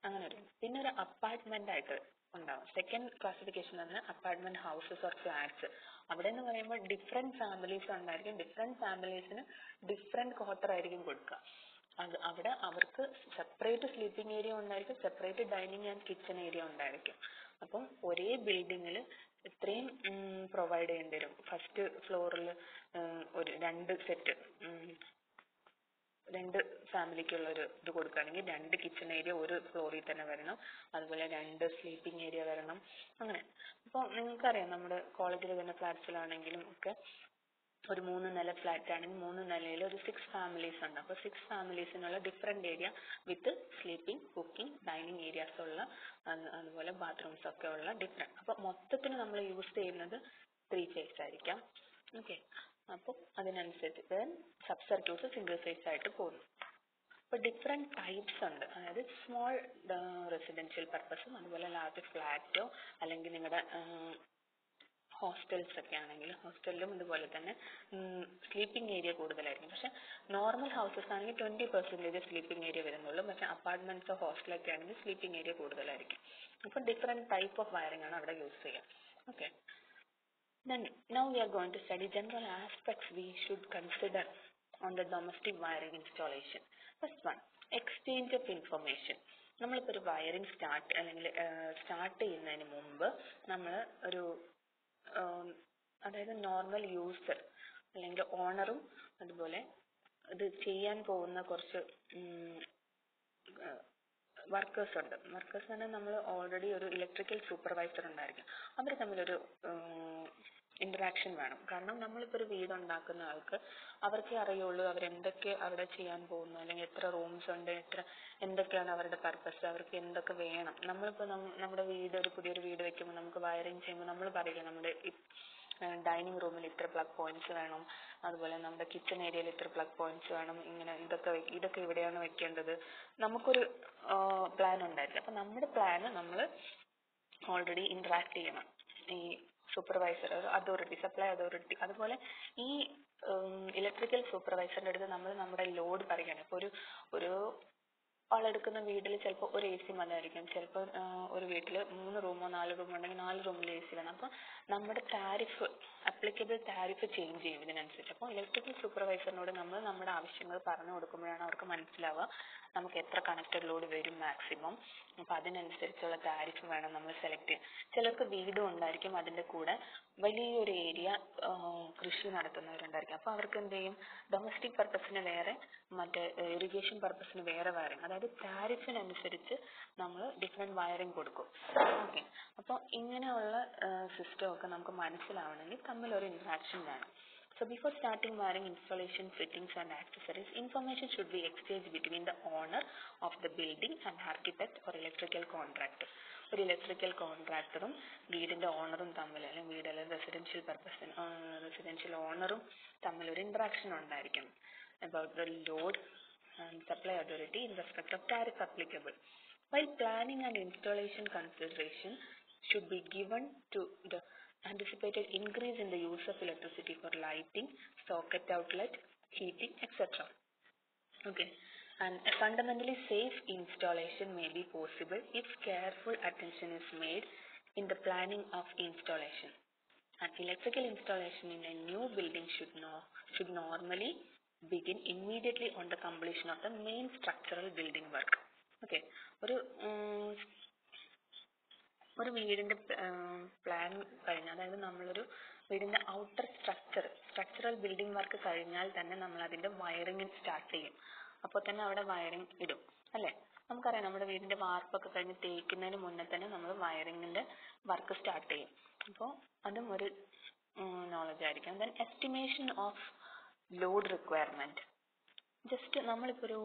അങ്ങനെ ഒരു പിന്നെ ഒരു അപ്പാർട്ട്മെന്റ് ആയിട്ട് ഉണ്ടാവും. സെക്കൻഡ് ക്ലാസിഫിക്കേഷൻ ആണ് അപ്പാർട്ട്മെന്റ് ഹൗസസ് ഓർ ഫ്ലാറ്റ്സ് അവിടെ എന്ന് പറയുമ്പോൾ ഡിഫറെന്റ് ഫാമിലീസ് ഉണ്ടായിരിക്കും. ഡിഫറെന്റ് ഫാമിലീസിന് ഡിഫറെന്റ് ക്വാർട്ടർ ആയിരിക്കും കൊടുക്കുക. അത് അവിടെ അവർക്ക് സെപ്പറേറ്റ് സ്ലീപ്പിംഗ് ഏരിയ ഉണ്ടായിരിക്കും separate dining and kitchen area ഉണ്ടായിരിക്കും. അപ്പം ഒരേ ബിൽഡിങ്ങിൽ ഇത്രയും പ്രൊവൈഡ് ചെയ്യേണ്ടി വരും. ഫസ്റ്റ് ഫ്ലോറിൽ ഒരു രണ്ട് സെറ്റ് രണ്ട് ഫാമിലിക്കുള്ള ഒരു ഇത് കൊടുക്കുകയാണെങ്കിൽ രണ്ട് കിച്ചൺ ഏരിയ ഒരു ഫ്ലോറിൽ തന്നെ വരണം. അതുപോലെ രണ്ട് സ്ലീപ്പിംഗ് ഏരിയ വരണം. അങ്ങനെ. അപ്പോൾ നിങ്ങൾക്കറിയാം നമ്മുടെ കോളേജിൽ വരുന്ന ഫ്ലാറ്റ്സിലാണെങ്കിലും ഒക്കെ ഒരു മൂന്ന് നില ഫ്ലാറ്റ് ആണെങ്കിൽ മൂന്ന് നിലയിൽ ഒരു സിക്സ് ഫാമിലീസ് ഉണ്ട്. അപ്പോൾ സിക്സ് ഫാമിലീസിനുള്ള different area with sleeping cooking dining areas ഉള്ള അതുപോലെ ബാത്റൂംസ് ഒക്കെ ഉള്ള different. അപ്പോൾ മൊത്തത്തിൽ നമ്മൾ യൂസ് ചെയ്യുന്നത് ത്രീ phase ആയിരിക്കാം. ഓക്കെ അപ്പോൾ അതിനനുസരിച്ച് സബ് സർക്യൂട്ട്സ് സിംഗിൾ ഫേസ് ആയിട്ട് പോകുന്നു. അപ്പൊ different ടൈപ്സ് ഉണ്ട്. അതായത് സ്മോൾ റെസിഡൻഷ്യൽ പർപ്പസും അതുപോലെ ലാർജ് ഫ്ലാറ്റോ അല്ലെങ്കിൽ നിങ്ങളുടെ ഹോസ്റ്റൽസ് ഒക്കെ ആണെങ്കിൽ ഹോസ്റ്റലിലും ഇതുപോലെ തന്നെ സ്ലീപ്പിംഗ് ഏരിയ കൂടുതലായിരിക്കും. പക്ഷെ നോർമൽ ഹൗസസ് ആണെങ്കിൽ ട്വന്റി പെർസെന്റേജ് സ്ലീപ്പിംഗ് ഏരിയ വരുന്നുള്ളൂ. പക്ഷെ അപ്പാർട്ട്മെന്റ്സോ ഹോസ്റ്റലൊക്കെ ആണെങ്കിൽ സ്ലീപ്പിംഗ് ഏരിയ കൂടുതലായിരിക്കും. അപ്പൊ different ടൈപ്പ് ഓഫ് വയറിംഗ് ആണ് അവിടെ യൂസ് ചെയ്യുക okay Then now we are going to study general aspects we should consider on the domestic wiring installation. First one, exchange of information. നമ്മളിപ്പോൾ ഒരു വയറിംഗ് സ്റ്റാർട്ട് അല്ലെങ്കിൽ സ്റ്റാർട്ട് ചെയ്യുന്നതിന് മുമ്പ് നമ്മൾ ഒരു അതായത് നോർമൽ യൂസർ അല്ലെങ്കിൽ ഓണറും അതുപോലെ ഇത് ചെയ്യാൻ പോകുന്ന കുറച്ച് വർക്കേഴ്സ് ഉണ്ട്. വർക്കേഴ്സ് തന്നെ നമ്മൾ ഓൾറെഡി ഒരു ഇലക്ട്രിക്കൽ സൂപ്പർവൈസർ ഉണ്ടായിരിക്കും. അവർ തമ്മിലൊരു ഇന്ററാക്ഷൻ വേണം. കാരണം നമ്മളിപ്പോൾ ഒരു വീട് ഉണ്ടാക്കുന്ന ആൾക്ക് അവർക്കേ അറിയുള്ളൂ അവരെന്തൊക്കെ അവിടെ ചെയ്യാൻ പോകുന്നു അല്ലെങ്കിൽ എത്ര റൂംസ് ഉണ്ട് എത്ര എന്തൊക്കെയാണ് അവരുടെ പർപ്പസ് അവർക്ക് എന്തൊക്കെ വേണം. നമ്മളിപ്പോൾ നമ്മുടെ വീട് ഒരു പുതിയൊരു വീട് വെക്കുമ്പോൾ നമുക്ക് വയറിങ് ചെയ്യുമ്പോൾ നമ്മൾ പറയില്ല നമ്മുടെ ഡൈനിങ് റൂമിൽ ഇത്ര പ്ലഗ് പോയിന്റ്സ് വേണം. അതുപോലെ നമ്മുടെ കിച്ചൺ ഏരിയയിൽ ഇത്ര പ്ലഗ് പോയിന്റ്സ് വേണം. ഇങ്ങനെ ഇതൊക്കെ ഇതൊക്കെ ഇവിടെയാണ് വെക്കേണ്ടത്. നമുക്കൊരു പ്ലാൻ ഉണ്ടായിരിക്കും അപ്പം നമ്മുടെ പ്ലാൻ നമ്മൾ ഓൾറെഡി ഇന്ററാക്ട് ചെയ്യണം. ഈ സൂപ്പർവൈസർ അതോറിറ്റി സപ്ലൈ അതോറിറ്റി അതുപോലെ ഈ ഇലക്ട്രിക്കൽ സൂപ്പർവൈസറിന്റെ അടുത്ത് നമ്മൾ നമ്മുടെ ലോഡ് പറയുകയാണ്. ഇപ്പോൾ ഒരു ഒരു ആളെടുക്കുന്ന വീട്ടിൽ ചിലപ്പോൾ ഒരു എ സി മതിയായിരിക്കും. ചിലപ്പോൾ ഒരു വീട്ടിൽ മൂന്ന് റൂമോ നാല് റൂമോ ഉണ്ടെങ്കിൽ നാല് റൂമിൽ എ സി വേണം. അപ്പോൾ നമ്മുടെ താരിഫ് അപ്ലിക്കബിൾ താരിഫ് ചേഞ്ച് ചെയ്യും ഇതിനനുസരിച്ച്. അപ്പോൾ ഇലക്ട്രിക്കൽ സൂപ്പർവൈസറിനോട് നമ്മൾ നമ്മുടെ ആവശ്യങ്ങൾ പറഞ്ഞു കൊടുക്കുമ്പോഴാണ് അവർക്ക് മനസ്സിലാവുക. നമുക്ക് എത്ര കണക്റ്റഡ് ലോഡ് വരും മാക്സിമം അപ്പൊ അതിനനുസരിച്ചുള്ള താരിഫ് വേണം നമ്മൾ സെലക്ട് ചെയ്യാൻ. ചിലർക്ക് വീടും ഉണ്ടായിരിക്കും അതിന്റെ കൂടെ. വലിയൊരു ഏരിയ കൃഷി നടത്തുന്നവരുണ്ടായിരിക്കും. അപ്പൊ അവർക്ക് എന്ത് ചെയ്യും? ഡൊമസ്റ്റിക് പർപ്പസിന് വേറെ മറ്റേ ഇറിഗേഷൻ പർപ്പസിന് വേറെ wiring. അതായത് താരിഫിനനുസരിച്ച് നമ്മൾ different wiring കൊടുക്കും. ഓക്കെ അപ്പോൾ ഇങ്ങനെയുള്ള സിസ്റ്റം ഒക്കെ നമുക്ക് മനസ്സിലാവണമെങ്കിൽ ഒരു ഇൻട്രാക്ഷൻ വേണം. So before starting wiring installation, fittings and accessories, information should be exchanged between the owner of the building and architect or electrical contractor. ഒരു ഇലക്ട്രിക്കൽ കോൺട്രാക്ടറും വീടിന്റെ ഓണറും തമ്മിൽ അല്ലെങ്കിൽ വീട് അല്ലെങ്കിൽ റെസിഡൻഷ്യൽ പർപ്പസിന് റെസിഡൻഷ്യൽ ഓണറും തമ്മിൽ ഒരു ഇൻട്രാക്ഷൻ ഉണ്ടായിരിക്കും about the load and supply authority in respect of tariff applicable. While planning and installation consideration should be given to the anticipated increase in the use of electricity for lighting, socket outlet, heating, etc. Okay. And a fundamentally safe installation may be possible if careful attention is made in the planning of installation. An electrical installation in a new building should, no, should normally begin immediately on the completion of the main structural building work. Okay. ഒരു ഒരു വീടിന്റെ പ്ലാൻ കഴിഞ്ഞാൽ അതായത് നമ്മളൊരു വീടിന്റെ outer structure structural building work കഴിഞ്ഞാൽ തന്നെ നമ്മൾ അതിന്റെ വയറിംഗ് സ്റ്റാർട്ട് ചെയ്യും. അപ്പോൾ തന്നെ അവിടെ വയറിംഗ് ഇടും അല്ലെ? നമുക്കറിയാം നമ്മുടെ വീടിന്റെ വാർപ്പൊക്കെ കഴിഞ്ഞ് തേക്കുന്നതിന് മുന്നേ തന്നെ നമ്മൾ വയറിങ്ങിന്റെ വർക്ക് സ്റ്റാർട്ട് ചെയ്യും. അപ്പോൾ അതും ഒരു നോളജ് ആയിരിക്കും. Then estimation of load requirement just നമ്മളിപ്പോ ഒരു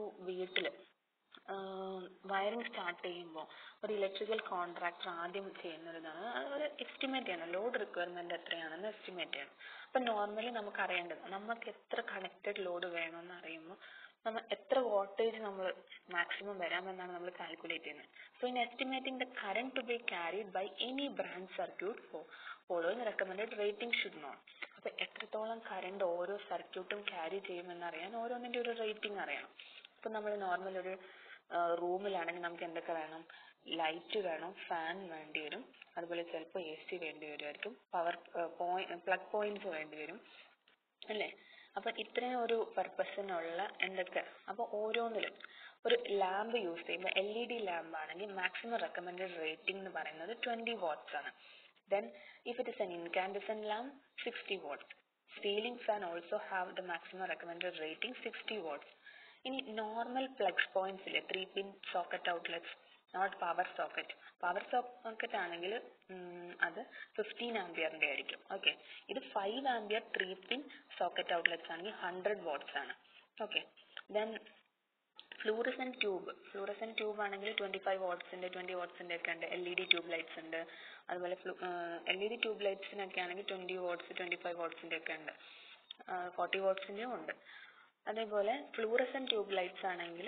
വീട്ടിൽ വയറിംഗ് സ്റ്റാർട്ട് ചെയ്യുമ്പോൾ ഒരു ഇലക്ട്രിക്കൽ കോൺട്രാക്ടർ ആദ്യം ചെയ്യുന്നതാണ് ഒരു എസ്റ്റിമേറ്റ് ചെയ്യണം. ലോഡ് റിക്വയർമെന്റ് എത്രയാണെന്ന് എസ്റ്റിമേറ്റ് ചെയ്യണം. അപ്പൊ നോർമലി നമുക്ക് അറിയേണ്ടത് നമുക്ക് എത്ര കണക്റ്റഡ് ലോഡ് വേണംന്ന് അറിയുമ്പോൾ നമ്മൾ എത്ര വോൾട്ടേജ് നമ്മൾ മാക്സിമം വരാമെന്നാണ് നമ്മൾ കാൽക്കുലേറ്റ് ചെയ്യുന്നത്. So in estimating the to to be by by any branch circuit following recommended rating should known അപ്പൊ എത്രത്തോളം current ഓരോ സർക്യൂട്ടും ക്യാരി ചെയ്യുമെന്നറിയാൻ ഓരോന്നിന്റെ ഒരു റേറ്റിംഗ് അറിയണം. അപ്പൊ നമ്മൾ നോർമൽ ഒരു റൂമിലാണെങ്കിൽ നമുക്ക് എന്തൊക്കെ വേണം? ലൈറ്റ് വേണം ഫാൻ വേണ്ടി വരും അതുപോലെ ചിലപ്പോൾ എ സി വേണ്ടി വരുമായിരിക്കും പവർ പോയിന്റ് പ്ലഗ് പോയിന്റ്സ് വേണ്ടി വരും അല്ലേ? അപ്പം ഇത്രയും ഒരു പർപ്പസിനുള്ള എന്തൊക്കെ? അപ്പോൾ ഓരോന്നിലും ഒരു ലാമ്പ് യൂസ് ചെയ്യുമ്പോൾ എൽ ഇ ഡി ലാമ്പ് ആണെങ്കിൽ മാക്സിമം റെക്കമെൻഡഡ് റേറ്റിംഗ് എന്ന് പറയുന്നത് ട്വന്റി വാട്ട്സ് ആണ്. Then if it is an incandescent lamp sixty watts ceiling fan also have the maximum recommended rating sixty watts ഇനി നോർമൽ പ്ലഗ്സ് പോയിന്റ്സ് ഇല്ലേ? Three pin socket outlets not power socket power socket ആണെങ്കിൽ അത് ഫിഫ്റ്റീൻ ആംബിയറിന്റെ ആയിരിക്കും. ഓക്കെ ഇത് five ampere three pin socket outlets ആണെങ്കിൽ ഹൺഡ്രഡ് വാട്ട്സ് ആണ്. Okay then fluorescent tube fluorescent tube ആണെങ്കിൽ ട്വന്റി ഫൈവ് twenty ട്വന്റി ന്റെ ഒക്കെ ഉണ്ട്. ഡി ട്യൂബ് ലൈറ്റ്സ് ഉണ്ട്. അതുപോലെ എൽ ഇ ഡി ട്യൂബ് ലൈറ്റ്സിനൊക്കെ ആണെങ്കിൽ ട്വന്റി വാട്ട്സ് ട്വന്റി ഫൈവ് ന്റെ ഒക്കെ ഉണ്ട്. ഫോർട്ടി ന്റെയും ഉണ്ട്. അതേപോലെ ഫ്ലൂറസെന്റ് ട്യൂബ് ലൈറ്റ്സ് ആണെങ്കിൽ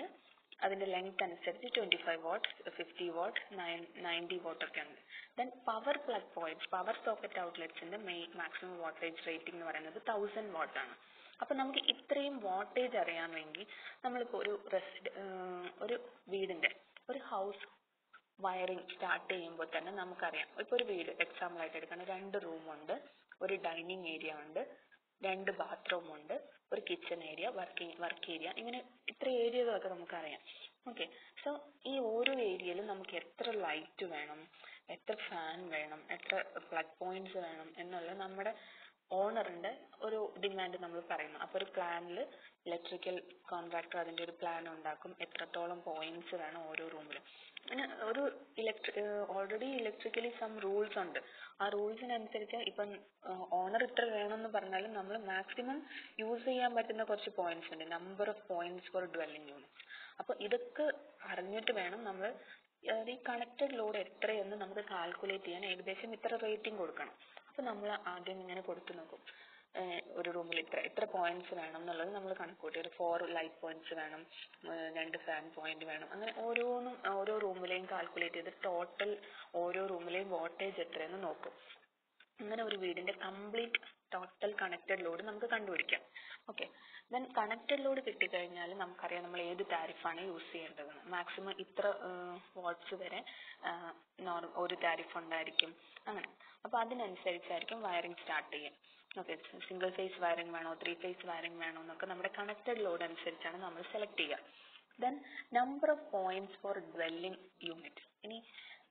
അതിന്റെ ലെങ്ത് അനുസരിച്ച് twenty five watts fifty watt nine ninety watt ഒക്കെ ഉണ്ട്. Then power plug points power socket ഔട്ട്ലെറ്റ്സിന്റെ main maximum wattage rating എന്ന് പറയുന്നത് തൗസൻഡ് വാട്ട് ആണ്. അപ്പൊ നമുക്ക് ഇത്രയും വാട്ടേജ് അറിയാമെങ്കിൽ നമ്മളിപ്പോ ഒരു റെസിഡ ഒരു വീടിന്റെ ഒരു ഹൗസ് വയറിംഗ് സ്റ്റാർട്ട് ചെയ്യുമ്പോൾ തന്നെ നമുക്കറിയാം. ഇപ്പൊ ഒരു വീട് എക്സാമ്പിൾ ആയിട്ട് എടുക്കണം രണ്ട് റൂമുണ്ട് ഒരു ഡൈനിങ് ഏരിയ ഉണ്ട് രണ്ട് ബാത്റൂം ഉണ്ട് ഒരു kitchen area working work area ഇങ്ങനെ ഇത്ര ഏരിയകളൊക്കെ നമുക്കറിയാം. ഓക്കെ സോ ഈ ഓരോ ഏരിയയിലും നമുക്ക് എത്ര ലൈറ്റ് വേണം എത്ര ഫാൻ വേണം എത്ര പ്ലഗ് പോയിന്റ്സ് വേണം എന്നുള്ള നമ്മുടെ ഓണറിന്റെ ഒരു ഡിമാൻഡ് നമ്മൾ പറയുന്നു. അപ്പൊ ഒരു പ്ലാനിൽ ഇലക്ട്രിക്കൽ കോൺട്രാക്ടർ അതിന്റെ ഒരു പ്ലാൻ ഉണ്ടാക്കും എത്രത്തോളം പോയിന്റ്സ് വേണം ഓരോ റൂമിലും അങ്ങനെ ഒരു ഇലക്ട്രി ഓൾറെഡി ഇലക്ട്രിക്കലി സം റൂൾസ് ഉണ്ട്. ആ റൂൾസിനനുസരിച്ച് ഇപ്പം ഓണർ ഇത്ര വേണമെന്ന് പറഞ്ഞാലും നമ്മൾ മാക്സിമം യൂസ് ചെയ്യാൻ പറ്റുന്ന കുറച്ച് പോയിന്റ്സ് ഉണ്ട്. Number of points for dwelling units അപ്പോൾ ഇതൊക്കെ അറിഞ്ഞിട്ട് വേണം നമ്മൾ ഈ കണക്റ്റഡ് ലോഡ് എത്രയെന്ന് നമുക്ക് കാൽക്കുലേറ്റ് ചെയ്യാൻ. ഏകദേശം ഇത്ര റേറ്റിംഗ് കൊടുക്കണം. അപ്പോൾ നമ്മൾ ആദ്യം ഇങ്ങനെ കൊടുത്തു നോക്കും. ഒരു റൂമിൽ ഇത്ര ഇത്ര പോയിന്റ്സ് വേണം എന്നുള്ളത് നമ്മൾ കണക്കൂട്ടി. ഒരു ഫോർ ലൈറ്റ് പോയിന്റ്സ് വേണം രണ്ട് ഫാൻ പോയിന്റ് വേണം. അങ്ങനെ ഓരോന്നും ഓരോ റൂമിലെയും കാൽക്കുലേറ്റ് ചെയ്ത് ടോട്ടൽ ഓരോ റൂമിലെയും വോൾട്ടേജ് എത്രയെന്ന് നോക്കും. അങ്ങനെ ഒരു വീടിന്റെ കംപ്ലീറ്റ് ടോട്ടൽ കണക്റ്റഡ് ലോഡ് നമുക്ക് കണ്ടുപിടിക്കാം. ഓക്കെ ദെൻ കണക്റ്റഡ് ലോഡ് കിട്ടിക്കഴിഞ്ഞാൽ നമുക്കറിയാം നമ്മൾ ഏത് ടാരിഫാണ് യൂസ് ചെയ്യേണ്ടതെന്ന് മാക്സിമം ഇത്ര വാട്ട്സ് വരെ ഏർ ഒരു താരിഫ് ഉണ്ടായിരിക്കും. അങ്ങനെ. അപ്പൊ അതിനനുസരിച്ചായിരിക്കും വയറിംഗ് സ്റ്റാർട്ട് ചെയ്യുക ഓക്കെ സിംഗിൾ ഫേസ് വയറിംഗ് വേണോ? ത്രീ ഫേസ് വയറിംഗ് വേണോ? എന്നൊക്കെ നമ്മുടെ കണക്റ്റഡ് ലോഡ് അനുസരിച്ചാണ് നമ്മൾ സെലക്ട് ചെയ്യുക. Then number of points for dwelling unit ഇനി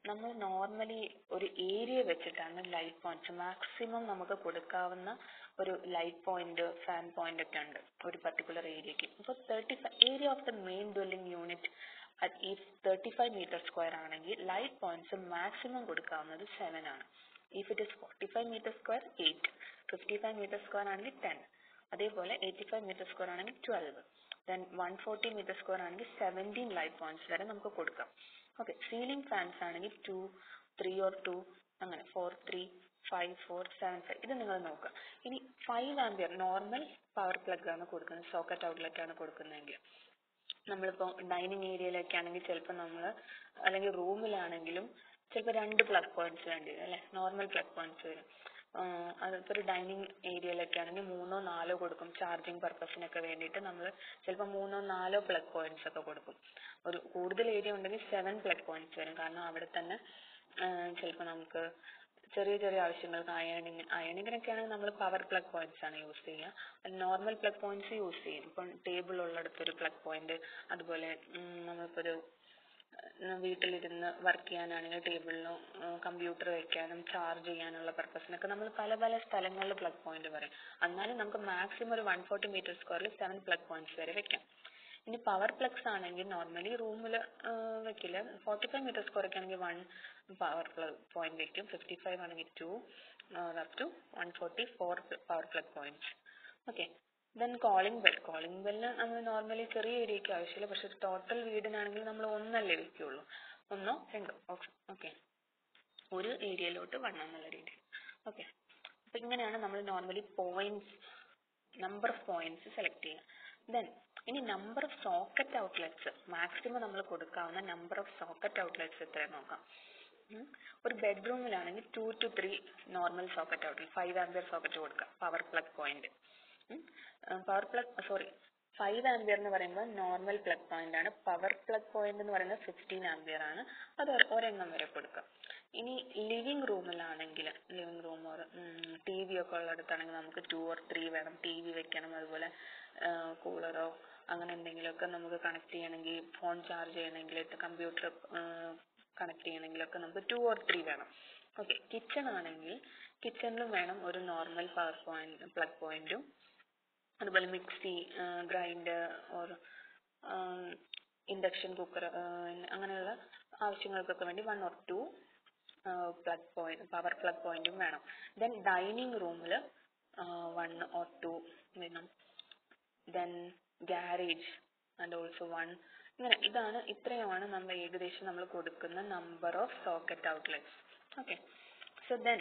നമ്മൾ നോർമലി ഒരു ഏരിയ വെച്ചിട്ടാണ് ലൈറ്റ് പോയിന്റ്സ് മാക്സിമം നമുക്ക് കൊടുക്കാവുന്ന ഒരു ലൈറ്റ് പോയിന്റ് ഫാൻ പോയിന്റ് ഒക്കെ ഉണ്ട് ഒരു പർട്ടിക്കുലർ ഏരിയക്ക് ഇപ്പൊ thirty five area of the main dwelling unit ഈ തേർട്ടി ഫൈവ് മീറ്റർ സ്ക്വയർ ആണെങ്കിൽ ലൈറ്റ് പോയിന്റ്സ് മാക്സിമം കൊടുക്കാവുന്നത് സെവൻ ആണ്. If it is forty five meter square eight fifty five meter square ആണെങ്കിൽ ടെൻ അതേപോലെ എയ്റ്റി ഫൈവ് മീറ്റർ സ്ക്വയർ ആണെങ്കിൽ twelve then one forty meter square ആണെങ്കിൽ സെവന്റീൻ ലൈറ്റ് പോയിന്റ്സ് വരെ നമുക്ക് കൊടുക്കാം. ഓക്കെ സീലിംഗ് ഫാൻസ് ആണെങ്കിൽ ടു ത്രീ ഓർ ടു അങ്ങനെ four three five four seven five ഇത് നിങ്ങൾ നോക്കുക. ഇനി five ampere normal power plug ആണ് കൊടുക്കുന്നത് സോക്കറ്റ് ഔട്ട്ലെറ്റ് ആണ് കൊടുക്കുന്നതെങ്കിൽ. നമ്മളിപ്പോൾ ഡൈനിങ് ഏരിയയിലൊക്കെ ആണെങ്കിൽ ചിലപ്പോൾ നമ്മൾ അല്ലെങ്കിൽ റൂമിലാണെങ്കിലും ചിലപ്പോൾ രണ്ട് പ്ലഗ് പോയിന്റ്സ് വേണ്ടി വരും അല്ലെ? നോർമൽ പ്ലഗ് പോയിന്റ്സ് വരും. ആഹ് അതിപ്പോൾ ഒരു ഡൈനിങ് ഏരിയയിലൊക്കെ ആണെങ്കിൽ മൂന്നോ നാലോ കൊടുക്കും. ചാർജിങ് പർപ്പസിനൊക്കെ വേണ്ടിയിട്ട് നമ്മൾ ചിലപ്പോൾ മൂന്നോ നാലോ പ്ലഗ് പോയിന്റ്സ് ഒക്കെ കൊടുക്കും. ഒരു കൂടുതൽ ഏരിയ ഉണ്ടെങ്കിൽ സെവൻ പ്ലഗ് പോയിന്റ്സ് വരും. കാരണം അവിടെ തന്നെ ചിലപ്പോൾ നമുക്ക് ചെറിയ ചെറിയ ആവശ്യങ്ങൾക്ക് അയണിങ് അയണിങ്ങിനൊക്കെ ആണെങ്കിൽ നമ്മൾ പവർ പ്ലഗ് പോയിന്റ്സ് ആണ് യൂസ് ചെയ്യുക. നോർമൽ പ്ലഗ് പോയിന്റ്സ് യൂസ് ചെയ്യും. ഇപ്പം ടേബിൾ ഉള്ളിടത്ത് ഒരു പ്ലഗ് പോയിന്റ്. അതുപോലെ ഉം, നമ്മളിപ്പോ ഒരു വീട്ടിലിരുന്ന് വർക്ക് ചെയ്യാനാണെങ്കിൽ ടേബിളിലോ കമ്പ്യൂട്ടർ വെക്കാനും ചാർജ് ചെയ്യാനുള്ള പർപ്പസിനൊക്കെ നമ്മൾ പല പല സ്ഥലങ്ങളിൽ പ്ലഗ് പോയിന്റ് പറയും. എന്നാലും നമുക്ക് മാക്സിമം ഒരു വൺ ഫോർട്ടി മീറ്റർ സ്ക്വയറിൽ സെവൻ പ്ലഗ് പോയിന്റ്സ് വരെ വെക്കാം. ഇനി പവർ പ്ലഗ്സ് ആണെങ്കിൽ നോർമലി റൂമിൽ വെക്കില്ല. ഫോർട്ടി ഫൈവ് മീറ്റർ സ്ക്വയർ ഒക്കെ വൺ പവർ പ്ലഗ് പോയിന്റ് വെക്കും. ഫിഫ്റ്റി ഫൈവ് ആണെങ്കിൽ two up to one forty four power plug points calling then calling bell calling നമ്മൾ നമ്മൾ നോർമലി ചെറിയ ഏരിയയ്ക്ക് ആവശ്യമില്ല. പക്ഷെ ടോട്ടൽ വീടിനാണെങ്കിൽ നമ്മൾ ഒന്നല്ലേ വെക്കുള്ളൂ ഒന്നോ രണ്ടോ? ഓക്കെ ഒരു ഏരിയയിലോട്ട് one എന്നുള്ള രീതിയിൽ. ഓക്കെ അപ്പൊ ഇങ്ങനെയാണ് നമ്മൾ normally points number of points select ചെയ്യുക. ദെൻ ഇനി number of socket outlets maximum നമ്മൾ കൊടുക്കാവുന്ന നമ്പർ ഓഫ് സോക്കറ്റ് ഔട്ട്ലെറ്റ്സ് എത്രയാന്ന് നോക്കാം. ഉം. ഒരു ബെഡ്റൂമിലാണെങ്കിൽ two two three normal socket outlet five ampere socket കൊടുക്കാം. Power plug point power plug sorry five ampere എന്ന് പറയുമ്പോൾ നോർമൽ പ്ലഗ് പോയിന്റ് ആണ്. പവർ പ്ലഗ് പോയിന്റ് എന്ന് പറയുന്നത് ഫിഫ്റ്റീൻ ആംബിയർ ആണ്. അത് ഒര- ഒരെണ്ണം വരെ കൊടുക്കാം. ഇനി ലിവിംഗ് റൂമിലാണെങ്കിൽ ലിവിംഗ് റൂം ഒരു ടി വി ഒക്കെ ഉള്ളിടത്താണെങ്കിൽ നമുക്ക് ടു ഓർ ത്രീ വേണം. ടി വി വെക്കണം. അതുപോലെ കൂളറോ അങ്ങനെ എന്തെങ്കിലുമൊക്കെ നമുക്ക് കണക്ട് ചെയ്യണമെങ്കിൽ ഫോൺ ചാർജ് ചെയ്യണമെങ്കിൽ കമ്പ്യൂട്ടർ കണക്ട് ചെയ്യണമെങ്കിലൊക്കെ നമുക്ക് ടു ഓർ ത്രീ വേണം. ഓക്കെ കിച്ചൺ ആണെങ്കിൽ കിച്ചണിലും വേണം ഒരു നോർമൽ പവർ പോയിന്റ് പ്ലഗ് പോയിന്റും അതുപോലെ mixie grinder or induction cooker അങ്ങനെയുള്ള ആവശ്യങ്ങൾക്കൊക്കെ വേണ്ടി one or two plug point power plug പോയിന്റും വേണം. ദെൻ ഡൈനിങ് റൂമിൽ വൺ ഓർ ടു വേണം. Then garage and also one ഇങ്ങനെ ഇതാണ് ഇത്രയുമാണ് നമ്മൾ ഏകദേശം നമ്മൾ കൊടുക്കുന്ന number of socket outlets okay so then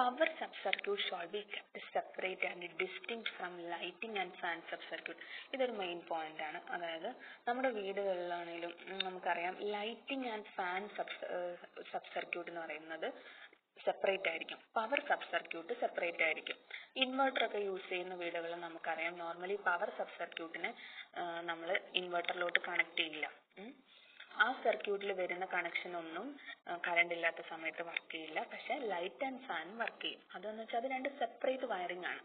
Power sub-circuit shall be kept separate and distinct from lighting and fan sub-circuit. ഇതൊരു മെയിൻ പോയിന്റ് ആണ് അതായത് നമ്മുടെ വീടുകളിലാണെങ്കിലും ഉം, നമുക്കറിയാം lighting and fan sub sub circuit എന്ന് പറയുന്നത് സെപ്പറേറ്റ് ആയിരിക്കും സബ് സർക്യൂട്ട് സെപ്പറേറ്റ് ആയിരിക്കും ഇൻവെർട്ടർ ഒക്കെ യൂസ് ചെയ്യുന്ന വീടുകളിൽ നമുക്കറിയാം നോർമലി പവർ സബ് സർക്യൂട്ടിനെ നമ്മൾ ഇൻവെർട്ടറിലോട്ട് കണക്ട് ചെയ്യില്ല ഉം. ആ സർക്യൂട്ടിൽ വരുന്ന കണക്ഷൻ ഒന്നും കറണ്ട് ഇല്ലാത്ത സമയത്ത് വർക്ക് ചെയ്യില്ല. പക്ഷെ ലൈറ്റ് ആൻഡ് ഫാൻ വർക്ക് ചെയ്യും. അതെന്ന് വെച്ചാൽ അത് രണ്ട് സെപ്പറേറ്റ് വയറിംഗ് ആണ്.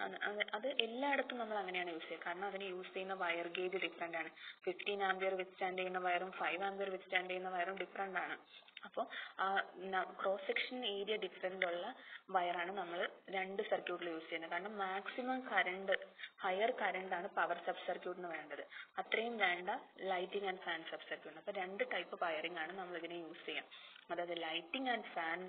അത് അത് അത് എല്ലായിടത്തും നമ്മൾ അങ്ങനെയാണ് യൂസ് ചെയ്യുക. കാരണം അതിന് യൂസ് ചെയ്യുന്ന വയർ ഗേജ് ഡിഫറെന്റ് ആണ്. ഫിഫ്റ്റീൻ ആംബിയർ വിത്ത്സ്റ്റാൻഡ് ചെയ്യുന്ന വയറും ഫൈവ് ആംബിയർ വിത്ത്സ്റ്റാൻഡ് ചെയ്യുന്ന വയറും ഡിഫറെന്റ് ആണ്. അപ്പോൾ ആ ക്രോസ് സെക്ഷൻ ഏരിയ ഡിഫറെന്റ് ഉള്ള വയറാണ് നമ്മൾ രണ്ട് സർക്യൂട്ടിൽ യൂസ് ചെയ്യുന്നത്. കാരണം മാക്സിമം കറണ്ട് ഹയർ കറണ്ട് ആണ് പവർ സബ് സർക്യൂട്ടിന് വേണ്ടത്. അത്രയും വേണ്ട ലൈറ്റിംഗ് ആൻഡ് ഫാൻ സബ് സർക്യൂട്ടിന് അപ്പോൾ രണ്ട് ടൈപ്പ് വയറിംഗ് ആണ് നമ്മൾ ഇതിനെ യൂസ് ചെയ്യുക അതായത് lighting and fan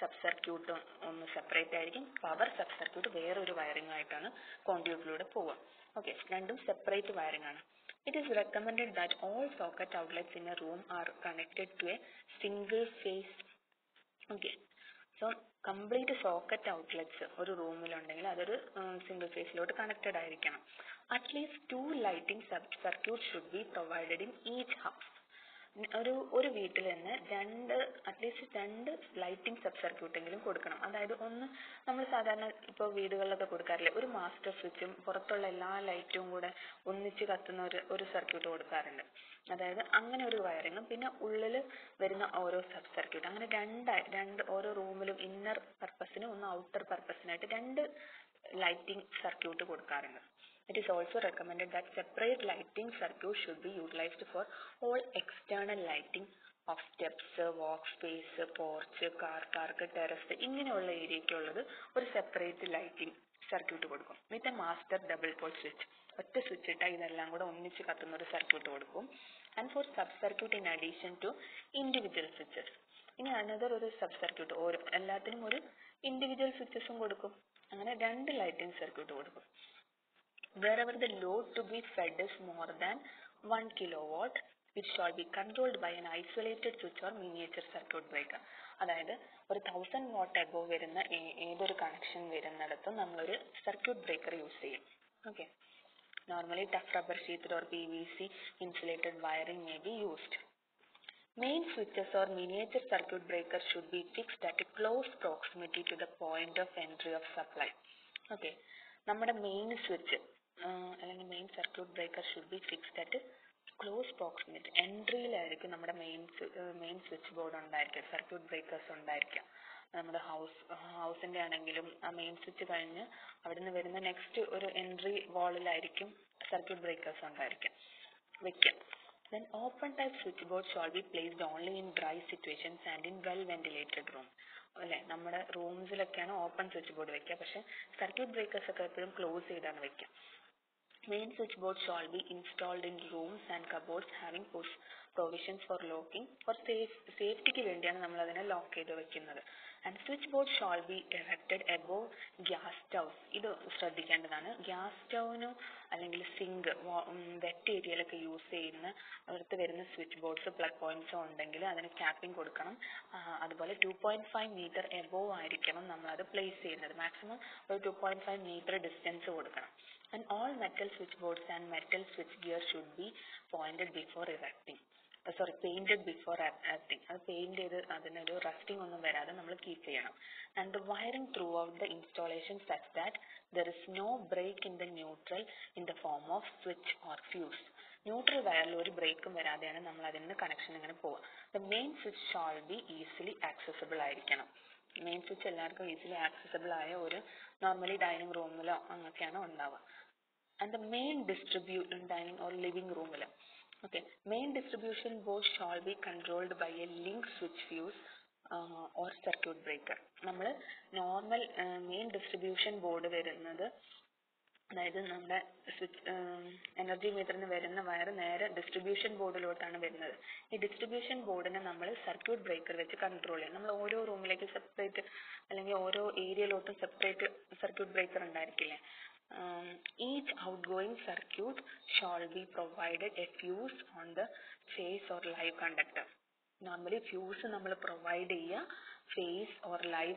sub circuit ഒന്ന് സെപ്പറേറ്റ് ആയിരിക്കും. പവർ സബ് സർക്യൂട്ട് വേറൊരു വയറിംഗ് ആയിട്ടാണ് കോണ്ടിയൂട്ടിലൂടെ പോവുക. ഓക്കെ രണ്ടും സെപ്പറേറ്റ് വയറിംഗ് ആണ്. It is recommended that all socket outlets in a room are connected to a single phase. Okay. So complete socket outlets ഒരു റൂമിലുണ്ടെങ്കിൽ അതൊരു സിംഗിൾ ഫേസിലോട്ട് കണക്റ്റഡ് ആയിരിക്കണം at least two lighting circuit should be provided in each house ഒരു ഒരു വീട്ടിൽ തന്നെ രണ്ട് at least രണ്ട് ലൈറ്റിംഗ് സബ് സർക്യൂട്ടെങ്കിലും കൊടുക്കണം. അതായത് ഒന്ന് നമ്മൾ സാധാരണ ഇപ്പൊ വീടുകളിലൊക്കെ കൊടുക്കാറില്ലേ? ഒരു മാസ്റ്റർ സ്വിച്ചും പുറത്തുള്ള എല്ലാ ലൈറ്റും കൂടെ ഒന്നിച്ച് കത്തുന്ന ഒരു ഒരു സർക്യൂട്ട് കൊടുക്കാറുണ്ട്. അതായത് അങ്ങനെ ഒരു വയറിങ്ങും. പിന്നെ ഉള്ളിൽ വരുന്ന ഓരോ സബ് സർക്യൂട്ട് അങ്ങനെ രണ്ടായി രണ്ട് ഓരോ റൂമിലും ഇന്നർ പർപ്പസിനും ഒന്ന് ഔട്ടർ പർപ്പസിനായിട്ട് രണ്ട് ലൈറ്റിംഗ് സർക്യൂട്ട് കൊടുക്കാറുണ്ട്. It is also recommended that separate lighting circuit should be utilized for all external lighting of steps, walk space, porch, car park, terrace. ഇങ്ങനെയുള്ള ഏരിയയ്ക്കുള്ളത് ഒരു സെപ്പറേറ്റ് ലൈറ്റിംഗ് സർക്യൂട്ട് കൊടുക്കും. With a master double pole switch ഒറ്റ സ്വിച്ച് ഇട്ടാൽ ഇതെല്ലാം കൂടെ ഒന്നിച്ച് കത്തുന്ന ഒരു സർക്യൂട്ട് കൊടുക്കും. And for sub circuit in addition to individual switches ഇനി അനദർ ഒരു സബ് സർക്യൂട്ട് ഓരോ എല്ലാത്തിനും ഒരു ഇൻഡിവിജ്വൽ സ്വിച്ചസും കൊടുക്കും. അങ്ങനെ രണ്ട് ലൈറ്റിംഗ് സർക്യൂട്ട് കൊടുക്കും. wherever the load to be fed is more than 1 kilowatt it shall be controlled by an isolated switch or miniature circuit breaker അതായത് ഒരു തൗസൻഡ് വാട്ട് എബോ വരുന്ന ഏ- ഏതൊരു കണക്ഷൻ വരുന്നിടത്തും നമ്മളൊരു സർക്യൂട്ട് ബ്രേക്കർ യൂസ് ചെയ്യും okay normally tough rubber sheet or P V C insulated wiring may be used Main switches or miniature circuit breakers should be fixed at a close proximity to the point of entry of supply. Okay. നമ്മുടെ മെയിൻ സ്വിച്ച് അല്ലെങ്കിൽ main circuit breaker should be fixed at close proximity എൻട്രിയിലായിരിക്കും നമ്മുടെ മെയിൻ മെയിൻ സ്വിച്ച് ബോർഡ് ഉണ്ടായിരിക്കുക സർക്യൂട്ട് ബ്രേക്കേഴ്സ് ഉണ്ടായിരിക്കുക. നമ്മുടെ ഹൗസ് ഹൗസിന്റെ ആണെങ്കിലും ആ മെയിൻ സ്വിച്ച് കഴിഞ്ഞ് അവിടുന്ന് വരുന്ന നെക്സ്റ്റ് ഒരു എൻട്രി വാളിലായിരിക്കും സർക്യൂട്ട് ബ്രേക്കേഴ്സ് ഉണ്ടായിരിക്കുക. വെക്കുക. Then open type switchboard shall be placed only in dry situations and in well ventilated room. അല്ലെ? നമ്മുടെ റൂംസിലൊക്കെയാണ് ഓപ്പൺ സ്വിച്ച് ബോർഡ് വെക്കുക. പക്ഷെ സർക്യൂട്ട് ബ്രേക്കേഴ്സ് ഒക്കെ എപ്പോഴും ക്ലോസ് ചെയ്താണ് വെക്കുക. Board shall be installed in rooms and cupboards having push provisions for locking for safe സേഫ്റ്റിക്ക് വേണ്ടിയാണ് നമ്മൾ അതിനെ ലോക്ക് ചെയ്ത് വെക്കുന്നത്. And switch board shall be erected above gas stoves ഇത് ശ്രദ്ധിക്കേണ്ടതാണ്. ഗ്യാസ് സ്റ്റൗവിനും അല്ലെങ്കിൽ സിങ്ക് വെറ്റ് ഏരിയയിലൊക്കെ യൂസ് ചെയ്യുന്ന അടുത്ത് വരുന്ന സ്വിച്ച് ബോർഡ്സ് പ്ലഗ് പോയിന്റ്സോ ഉണ്ടെങ്കിൽ അതിന് ക്യാപ്പിംഗ് കൊടുക്കണം. അതുപോലെ two point five meter above ആയിരിക്കണം നമ്മൾ അത് പ്ലേസ് ചെയ്യുന്നത്. മാക്സിമം ഒരു two point five meter distance കൊടുക്കണം. And all metal switchboards and metal switch gear should be pointed before erecting uh, sorry painted before erecting അത് പെയിന്റ് ചെയ്ത് അതിനൊരു റസ്റ്റിംഗ് ഒന്നും വരാതെ നമ്മൾ കീപ്പ് ചെയ്യണം and the wiring throughout the installation such that there is no break in the neutral in the form of switch or fuse neutral വയറിൽ ഒരു ബ്രേക്കും വരാതെയാണ് നമ്മൾ അതിൽ നിന്ന് കണക്ഷൻ ഇങ്ങനെ പോവുക the main switch shall be easily accessible ആയിരിക്കണം സ്വിച്ച് എല്ലാവർക്കും ഈസിലി ആക്സസിബിൾ ആയ ഒരു normally dining room ലോ അങ്ങനെയൊക്കെയാണ് ഉണ്ടാവുക and the main distribute dining or living room ൽ okay main distribution board shall be controlled by a link switch fuse uh or circuit breaker നമ്മൾ ഏർ main distribution board വരുന്നത് അതായത് നമ്മുടെ സ്വിച്ച് എനർജി മീറ്ററിന് വരുന്ന വയർ നേരെ ഡിസ്ട്രിബ്യൂഷൻ ബോർഡിലോട്ടാണ് വരുന്നത്. ഈ ഡിസ്ട്രിബ്യൂഷൻ ബോർഡിനെ നമ്മൾ സർക്യൂട്ട് ബ്രേക്കർ വെച്ച് കൺട്രോൾ ചെയ്യും നമ്മൾ ഓരോ റൂമിലേക്ക് സെപ്പറേറ്റ് അല്ലെങ്കിൽ ഓരോ ഏരിയയിലോട്ടും സെപ്പറേറ്റ് സർക്യൂട്ട് ബ്രേക്കർ ഉണ്ടായിരിക്കില്ലേ? each outgoing circuit shall be provided a fuse on the phase or live conductor. Normally fuse നമ്മൾ പ്രൊവൈഡ് ചെയ്യുക ഫേസ് ഓർ ലൈവ്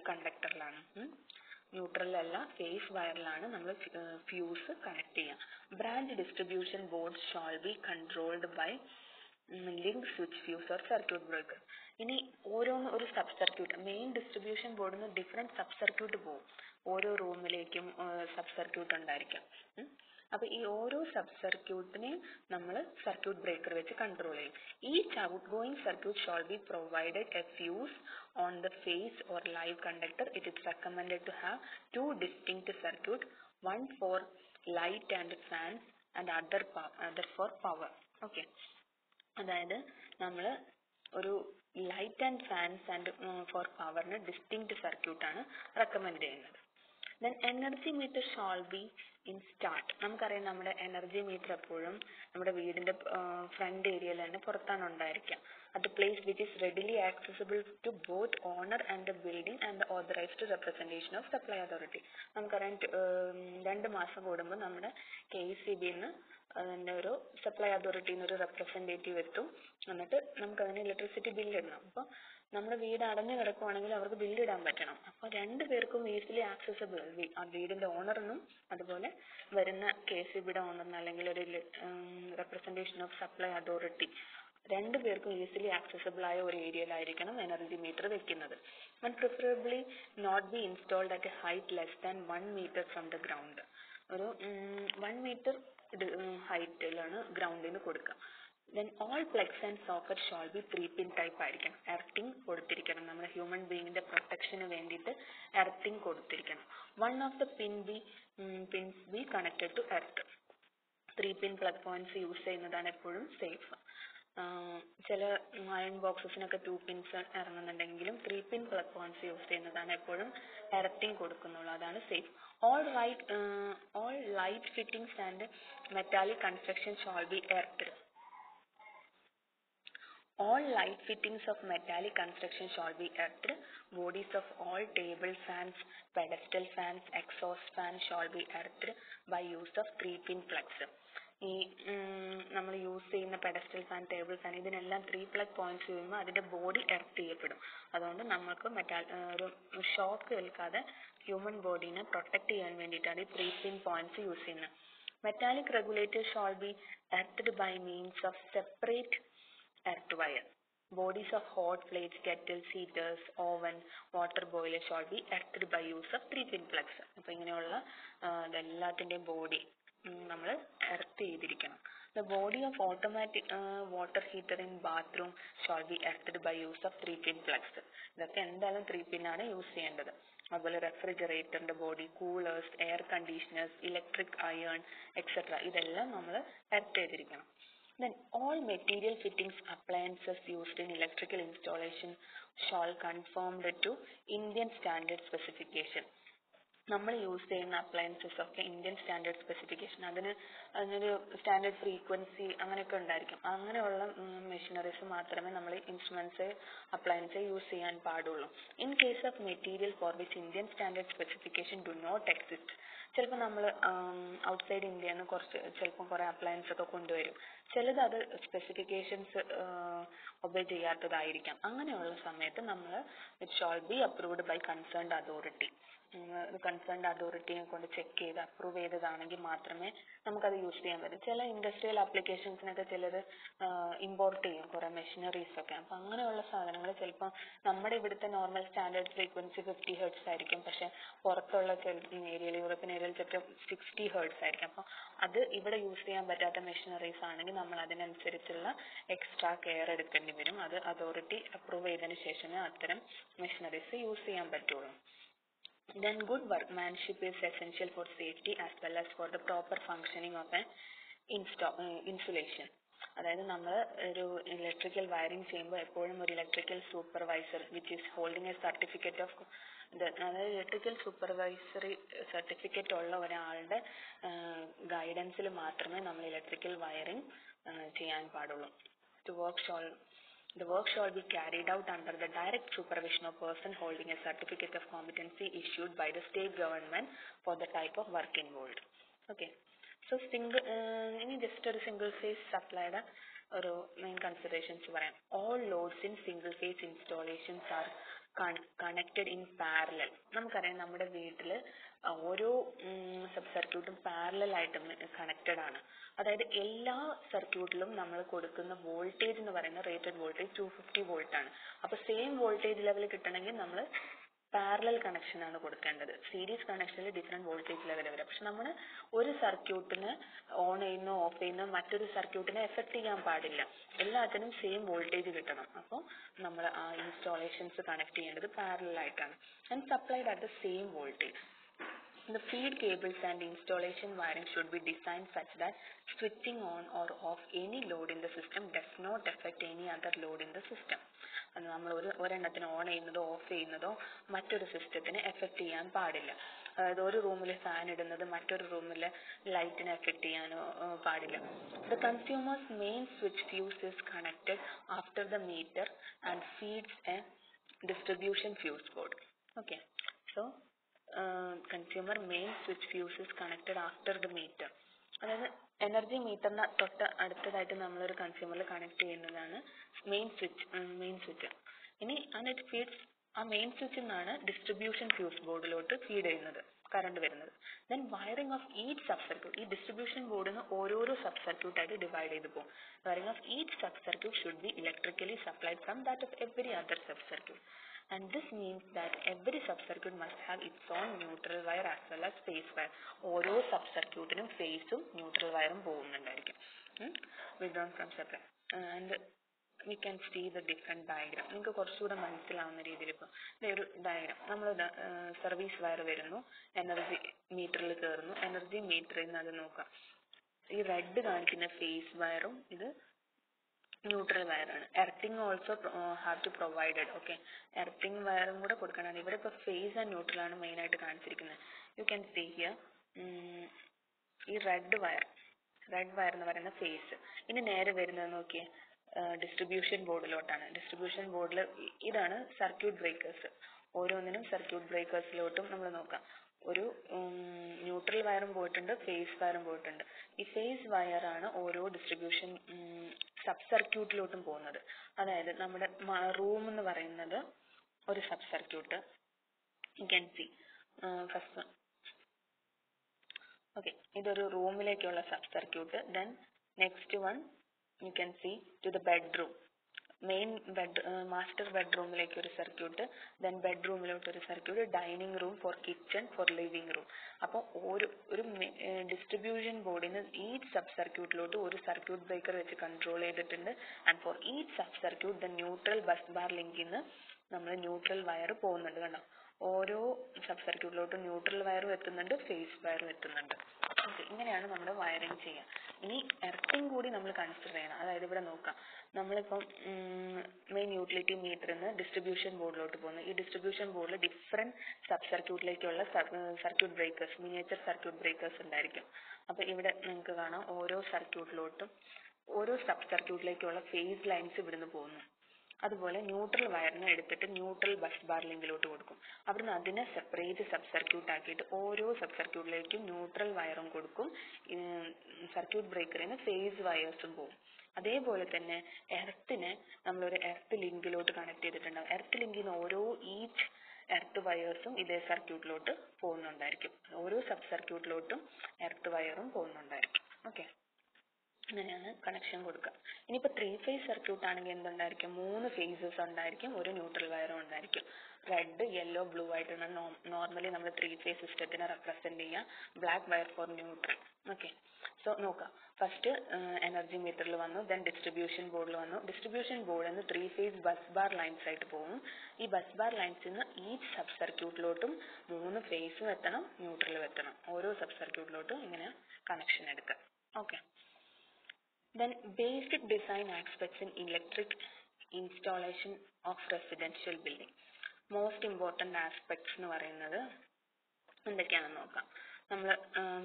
കണ്ടക്ടറിലാണ് ന്യൂട്രലല്ല ഫേസ് വയറിലാണ് നമ്മൾ ഫ്യൂസ് കണക്ട് ചെയ്യുക branch distribution board shall be controlled by link switch fuse or circuit breaker ഇനി ഓരോന്ന് ഒരു സബ് സർക്യൂട്ട് മെയിൻ ഡിസ്ട്രിബ്യൂഷൻ ബോർഡിൽ നിന്ന് ഡിഫറെന്റ് സബ് സർക്യൂട്ട് പോകും ഓരോ റൂമിലേക്കും സബ് സർക്യൂട്ട് ഉണ്ടായിരിക്കാം. അപ്പൊ ഈ ഓരോ സബ് സർക്യൂട്ടിനെയും നമ്മൾ സർക്യൂട്ട് ബ്രേക്കർ വെച്ച് കൺട്രോൾ ചെയ്യും. ഈ outgoing circuit shall be provided a fuse on the phase or live conductor it is recommended to have two distinct circuit one for light and fans and other other for power okay അതായത് നമ്മൾ ഒരു light and fans and for പവറിന് ഡിസ്റ്റിങ് ആണ് റെക്കമെൻഡ് ചെയ്യുന്നത്. Then energy meter shall be in start നമുക്കറിയാം നമ്മുടെ എനർജി മീറ്റർ എപ്പോഴും നമ്മുടെ വീടിന്റെ ഫ്രണ്ട് ഏരിയയിൽ തന്നെ പുറത്താണ് ഉണ്ടായിരിക്കുക. അത് place place is readily accessible to both owner and the building and the authorized representation of supply authority നമുക്കറിയാം രണ്ട് മാസം കൂടുമ്പോൾ നമ്മുടെ കെ സി ബിന്ന് അതിന്റെ ഒരു സപ്ലൈ അതോറിറ്റിന്ന് ഒരു റെപ്രസെന്റേറ്റീവ് എത്തും. എന്നിട്ട് നമുക്ക് അതിന് ഇലക്ട്രിസിറ്റി ബില്ല് ഇടണം. അപ്പോൾ നമ്മുടെ വീട് അടഞ്ഞു കിടക്കുവാണെങ്കിൽ അവർക്ക് ബില്ല് ഇടാൻ പറ്റണം. അപ്പൊ രണ്ടു പേർക്കും ഈസിലി ആക്സസബിൾ ആ വീടിന്റെ ഓണറിനും അതുപോലെ വരുന്ന കെ സി ബിയുടെ ഓണറിന് അല്ലെങ്കിൽ ഒരു റെപ്രസെന്റേഷൻ ഓഫ് സപ്ലൈ അതോറിറ്റി രണ്ടു പേർക്കും ഈസിലി ആക്സസിബിൾ ആയ ഒരു ഏരിയയിലായിരിക്കണം എനർജി മീറ്റർ വെക്കുന്നത്. And preferably not be installed at a height less than one metre from the ground ഒരു വൺ മീറ്റർ ഹൈറ്റിലാണ് ഗ്രൗണ്ടിന് കൊടുക്കുക. Then all plugs and socket shall be three pin type ആയിരിക്കണം. എർത്തിങ് കൊടുത്തിരിക്കണം. നമ്മുടെ ഹ്യൂമൻ ബീയിങ്ങിന്റെ പ്രൊട്ടക്ഷന് വേണ്ടിയിട്ട് earthing കൊടുത്തിരിക്കണം. One of the pin be pins be connected to earth three pin plug points use ചെയ്യുന്നതാണ് എപ്പോഴും സേഫ് ചില iron ബോക്സസിനൊക്കെ to pins ഇറങ്ങുന്നുണ്ടെങ്കിലും three pin plug points use ചെയ്യുന്നതാണ് എപ്പോഴും എർത്തിങ് കൊടുക്കുന്നുള്ളൂ. അതാണ് safe all right all light fittings and metallic construction shall be earth All light fittings of metallic construction shall be earthed. Bodies of all table fans, pedestal fans, exhaust fans shall be earthed by use of three pin plugs. ഈ നമ്മൾ യൂസ് ചെയ്യുന്ന പെഡസ്റ്റൽ ഫാൻ ടേബിൾ ഫാൻ ഇതിനെല്ലാം ത്രീ പ്ലഗ് പോയിന്റ്സ് ചെയ്യുമ്പോൾ അതിന്റെ ബോഡി എർത്ത് ചെയ്യപ്പെടും അതുകൊണ്ട് നമ്മൾക്ക് മെറ്റാൽ ഒരു ഷോക്ക് ഏൽക്കാതെ ഹ്യൂമൻ ബോഡീനെ പ്രൊട്ടക്ട് ചെയ്യാൻ വേണ്ടിയിട്ടാണ് ഈ ത്രീ പിൻ പോയിന്റ്സ് യൂസ് ചെയ്യുന്നത് metallic regulator shall be earth by means of separate earth wire. Bodies of hot plates, kettles, heaters, oven, water boiler shall be earthed by use of three pin plugs. അപ്പോൾ ഇങ്ങനെയുള്ള ഇതെല്ലാത്തിന്റെയും ബോഡി നമ്മൾ എർത്ത് ചെയ്തിരിക്കണം. The body of automatic water heater in bathroom shall be earthed by use of three pin plugs ഇതൊക്കെ എന്തായാലും ത്രീ പിൻ ആണ് യൂസ് ചെയ്യേണ്ടത്. അതുപോലെ റെഫ്രിജറേറ്ററിന്റെ body coolers air conditioners electric iron etcetera ഇതെല്ലാം നമ്മൾ എർത്ത് ചെയ്തിരിക്കണം. Then all material fittings appliances used in electrical installation shall conform to Indian standard specification. നമ്മൾ യൂസ് ചെയ്യുന്ന അപ്ലയൻസസ് ഒക്കെ ഇന്ത്യൻ സ്റ്റാൻഡേർഡ് സ്പെസിഫിക്കേഷൻ അതിന് അതിനൊരു സ്റ്റാൻഡേർഡ് ഫ്രീക്വൻസി അങ്ങനെയൊക്കെ ഉണ്ടായിരിക്കും. അങ്ങനെയുള്ള മെഷീനറീസ് മാത്രമേ നമ്മൾ ഇൻസ്ട്രുമെന്റ്സ് അപ്ലയൻസ് യൂസ് ചെയ്യാൻ പാടുള്ളൂ. In case of material for which Indian standard specification do not exist ചിലപ്പോൾ നമ്മൾ ഔട്ട്സൈഡ് ഇന്ത്യയിൽ നിന്ന് കുറച്ച് ചിലപ്പോൾ കുറേ അപ്ലയൻസ് ഒക്കെ കൊണ്ടുവരും. ചിലത് അത് സ്പെസിഫിക്കേഷൻസ് ഒബേ ചെയ്യാത്തതായിരിക്കാം. അങ്ങനെയുള്ള സമയത്ത് നമ്മൾ it shall be approved by concerned authority concerned അതോറിറ്റിയെ കൊണ്ട് ചെക്ക് ചെയ്ത് അപ്രൂവ് ചെയ്തതാണെങ്കിൽ മാത്രമേ നമുക്കത് യൂസ് ചെയ്യാൻ പറ്റൂ. ചില ഇൻഡസ്ട്രിയൽ ആപ്ലിക്കേഷൻസിനൊക്കെ ചിലത് ഇമ്പോർട്ട് ചെയ്യും കുറെ മെഷീനറീസ് ഒക്കെ. അപ്പൊ അങ്ങനെയുള്ള സാധനങ്ങൾ ചിലപ്പോ നമ്മുടെ ഇവിടുത്തെ normal standard frequency fifty hertz ആയിരിക്കും. പക്ഷെ പുറത്തുള്ള ഏരിയയിൽ യൂറോപ്യൻ ഏരിയയിൽ ചിലപ്പോൾ സിക്സ്റ്റി hertz ആയിരിക്കും. അപ്പൊ അത് ഇവിടെ യൂസ് ചെയ്യാൻ പറ്റാത്ത മെഷീനറീസ് ആണെങ്കിൽ നമ്മൾ അതിനനുസരിച്ചുള്ള എക്സ്ട്രാ കെയർ എടുക്കേണ്ടി വരും. അത് അതോറിറ്റി അപ്രൂവ് ചെയ്തതിനു ശേഷമേ അത്തരം മെഷീനറീസ് യൂസ് ചെയ്യാൻ പറ്റുള്ളൂ. Then good workmanship is essential for safety as well as for the proper functioning of an insta- uh installation അതായത് നമ്മൾ ഒരു ഇലക്ട്രിക്കൽ വയറിംഗ് ചെയ്യുമ്പോൾ എപ്പോഴും ഒരു electrical supervisor is holding a certificate of of അതായത് ഇലക്ട്രിക്കൽ സൂപ്പർവൈസറി സർട്ടിഫിക്കറ്റ് ഉള്ള ഒരാളുടെ ഗൈഡൻസിൽ മാത്രമേ നമ്മൾ ഇലക്ട്രിക്കൽ വയറിംഗ് ചെയ്യാൻ പാടുള്ളൂ to work shall The work shall be carried out under the direct supervision of person holding a certificate of competency issued by the state government for the type of work involved. Okay. So single ഇനി ജസ്റ്റ് ഒരു സിംഗിൾ ഫേസ് സപ്ലൈയുടെ ഒരു മെയിൻ കൺസിഡറേഷൻസ് പറയാം all loads in single phase installations are Connected in parallel നമുക്കറിയാം നമ്മുടെ വീട്ടിൽ ഓരോ സബ് സർക്യൂട്ടും പാരലൽ ആയിട്ട് കണക്റ്റഡ് ആണ്. അതായത് എല്ലാ സർക്യൂട്ടിലും നമ്മൾ കൊടുക്കുന്ന വോൾട്ടേജ് എന്ന് പറയുന്ന rated voltage two fifty volt ആണ്. അപ്പൊ സെയിം വോൾട്ടേജ് ലെവൽ കിട്ടണമെങ്കിൽ നമ്മൾ പാരലൽ കണക്ഷൻ ആണ് കൊടുക്കേണ്ടത്. സീരീസ് കണക്ഷനിൽ ഡിഫറെന്റ് വോൾട്ടേജ് ലെവൽ വരും. പക്ഷെ നമ്മൾ ഒരു സർക്യൂട്ടിന് ഓൺ ചെയ്യുന്നോ ഓഫ് ചെയ്യുന്നോ മറ്റൊരു സർക്യൂട്ടിനെ എഫക്ട് ചെയ്യാൻ പാടില്ല. എല്ലാത്തിനും സെയിം വോൾട്ടേജ് കിട്ടണം. അപ്പോൾ നമ്മൾ ആ ഇൻസ്റ്റാളേഷൻസ് കണക്ട് ചെയ്യേണ്ടത് പാരലൽ ആയിട്ടാണ്. And supplied at the same voltage The feed cables and installation wiring should be designed such that switching on or off any load in the system does not affect any other load in the system. നമ്മൾ ഒരു ഒരെണ്ണത്തിന് ഓൺ ചെയ്യുന്നതോ ഓഫ് ചെയ്യുന്നതോ മറ്റൊരു സിസ്റ്റത്തിനെ എഫക്ട് ചെയ്യാൻ പാടില്ല. അതായത് ഒരു റൂമിൽ ഫാൻ ഇടുന്നത് മറ്റൊരു റൂമിലെ ലൈറ്റിനെ എഫക്ട് ചെയ്യാനോ പാടില്ല. The consumers main switch fuse is connected after the meter and feeds a distribution fuse board okay so consumer main switch fuse is connected after the meter അതായത് എനർജി മീറ്ററിന് തൊട്ട് അടുത്തതായിട്ട് നമ്മളൊരു കൺസ്യൂമറിൽ കണക്ട് ചെയ്യുന്നതാണ് മെയിൻ സ്വിച്ച് മെയിൻ സ്വിച്ച് ഇനി അതിനകത്ത് ഫീഡ് ആ മെയിൻ സ്വിച്ചിൽ നിന്നാണ് ഡിസ്ട്രിബ്യൂഷൻ ഫ്യൂസ് ബോർഡിലോട്ട് ഫീഡ് ചെയ്യുന്നത് കറണ്ട് വരുന്നത്. Then wiring of each sub circuit ഈ ഡിസ്ട്രിബ്യൂഷൻ ബോർഡിന് ഓരോരോ സബ് സർക്യൂട്ട് ആയിട്ട് ഡിവൈഡ് ചെയ്ത് പോകും wiring of each sub circuit should be electrically supplied from that of every other sub circuit and this means that every sub-circuit must have its own neutral wire as well as phase wire. ഓരോ സബ് സർക്യൂട്ടിനും ഫേസും ന്യൂട്രൽ വയറും പോകുന്നുണ്ടായിരിക്കും. withdrawn from supply and we can see the different diagram. നിങ്ങൾക്ക് കുറച്ചുകൂടെ മനസ്സിലാവുന്ന രീതിയിൽ ഇപ്പോൾ ഒരു ഡയഗ്രാം നമ്മൾ സർവീസ് വയർ വരുന്നു. എനർജി മീറ്ററിൽ കയറുന്നു എനർജി മീറ്ററിൽ നിന്ന് അത് നോക്കാം. ഈ റെഡ് കാണിക്കുന്ന ഫേസ് വയറും ഇത് neutral വയറാണ് earthing also have to provided okay earthing വയറും കൂടെ കൊടുക്കണം. ഇവിടെ ഇപ്പോൾ ഫേസ് ആൻഡ് ന്യൂട്രൽ ആണ് മെയിൻ ആയിട്ട് കാണിച്ചിരിക്കുന്നത്. യു ക്യാൻ സീ ഹിയർ ഈ റെഡ് വയർ റെഡ് വയർ എന്ന് പറയുന്ന ഫേസ് ഇനി നേരെ വരുന്നത് നോക്കിയേ ഡിസ്ട്രിബ്യൂഷൻ ബോർഡിലോട്ടാണ് ഡിസ്ട്രിബ്യൂഷൻ ബോർഡിൽ ഇതാണ് സർക്യൂട്ട് ബ്രേക്കേഴ്സ് ഓരോന്നിനും സർക്യൂട്ട് ബ്രേക്കേഴ്സിലോട്ടും നമ്മൾ നോക്കാം. ഒരു ന്യൂട്രൽ വയറും പോയിട്ടുണ്ട് ഫേസ് വയറും പോയിട്ടുണ്ട്. ഈ ഫേസ് വയറാണ് ഓരോ ഡിസ്ട്രിബ്യൂഷൻ സബ് സർക്യൂട്ടിലോട്ടും പോകുന്നത്. അതായത് നമ്മുടെ റൂം എന്ന് പറയുന്നത് ഒരു sub circuit you can see first okay ഇതൊരു റൂമിലേക്കുള്ള sub circuit then next one you can see to the bedroom main bed master ബെഡ്റൂമിലേക്ക് ഒരു സർക്യൂട്ട് ദെൻ ബെഡ്റൂമിലോട്ട് ഒരു circuit dining room for kitchen for living room അപ്പോൾ ഒരു ഒരു ഡിസ്ട്രിബ്യൂഷൻ ബോർഡിന് ഈച്ച് സബ് സർക്യൂട്ടിലോട്ട് ഒരു സർക്യൂട്ട് ബ്രേക്കർ വെച്ച് കൺട്രോൾ ചെയ്തിട്ടുണ്ട്. And for each sub circuit the neutral bus bar ലിങ്കിൽ നിന്ന് നമ്മൾ ന്യൂട്രൽ വയർ പോകുന്നുണ്ട് കണ്ടോ? ഓരോ സബ് സർക്യൂട്ടിലോട്ടും ന്യൂട്രൽ വയറും എത്തുന്നുണ്ട് ഫേസ് വയറും എത്തുന്നുണ്ട്. ഓക്കെ ഇങ്ങനെയാണ് നമ്മൾ വയറിങ് ചെയ്യുക. ഇനി എർത്തിങ് കൂടി നമ്മൾ കൺസിഡർ ചെയ്യണം. അതായത് ഇവിടെ നോക്കാം. നമ്മളിപ്പം മെയിൻ യൂട്ടിലിറ്റി മീറ്ററിൽ നിന്ന് ഡിസ്ട്രിബ്യൂഷൻ ബോർഡിലോട്ട് പോകുന്നു. ഈ ഡിസ്ട്രിബ്യൂഷൻ ബോർഡിൽ different sub സർക്യൂട്ടിലേക്കുള്ള circuit breakers miniature circuit breakers ഉണ്ടായിരിക്കും. അപ്പൊ ഇവിടെ നിങ്ങൾക്ക് കാണാം ഓരോ സർക്യൂട്ടിലോട്ടും ഓരോ സബ് സർക്യൂട്ടിലേക്കുള്ള ഫേസ് ലൈൻസ് ഇവിടുന്ന് പോകുന്നു. അതുപോലെ ന്യൂട്രൽ വയറിനെ എടുത്തിട്ട് ന്യൂട്രൽ ബസ് ബാർ ലിങ്കിലോട്ട് കൊടുക്കും. അവിടുന്ന് അതിനെ സെപ്പറേറ്റ് സബ് സർക്യൂട്ട് ആക്കിയിട്ട് ഓരോ സബ് സർക്യൂട്ടിലേക്കും ന്യൂട്രൽ വയറും കൊടുക്കും. സർക്യൂട്ട് ബ്രേക്കറിന് ഫേസ് വയേഴ്സും പോകും അതേപോലെ തന്നെ എർത്തിനെ നമ്മളൊരു എർത്ത് ലിങ്കിലോട്ട് കണക്ട് ചെയ്തിട്ടുണ്ടാവും. എർത്ത് ലിങ്കിൽ നിന്ന് ഓരോ ഈച്ച് എർത്ത് വയേഴ്സും ഇതേ സർക്യൂട്ടിലോട്ട് പോകുന്നുണ്ടായിരിക്കും. ഓരോ സബ് സർക്യൂട്ടിലോട്ടും എർത്ത് വയറും പോകുന്നുണ്ടായിരിക്കും. ഓക്കെ അങ്ങനെയാണ് കണക്ഷൻ കൊടുക്കുക. ഇനിയിപ്പോ ത്രീ ഫേസ് സർക്യൂട്ട് ആണെങ്കിൽ എന്തുണ്ടായിരിക്കും? മൂന്ന് ഫേസസ് ഉണ്ടായിരിക്കും. ഒരു ന്യൂട്രൽ വയറും ഉണ്ടായിരിക്കും. റെഡ് യെല്ലോ ബ്ലൂ ആയിട്ടാണ് നോർമലി നമ്മൾ ത്രീ ഫേസ് സിസ്റ്റത്തിനെ റെപ്രസെന്റ് ചെയ്യുക. Black wire for neutral okay so നോക്കാം ഫസ്റ്റ് എനർജി മീറ്ററിൽ വന്നു. ദെൻ ഡിസ്ട്രിബ്യൂഷൻ ബോർഡിൽ വന്നു. ഡിസ്ട്രിബ്യൂഷൻ ബോർഡിൽ നിന്ന് three phase bus bar lines ആയിട്ട് പോകും. ഈ ബസ് ബാർ ലൈൻസിൽ നിന്ന് sub സബ് സർക്യൂട്ടിലോട്ടും മൂന്ന് ഫേസും എത്തണം ന്യൂട്രലും എത്തണം. ഓരോ സബ് സർക്യൂട്ടിലോട്ടും ഇങ്ങനെ കണക്ഷൻ എടുക്കുക. Okay then basic design aspects in electric installation of residential building. Most important aspects എന്ന് പറയുന്നത് എന്തൊക്കെയാണെന്ന് നോക്കാം. നമ്മൾ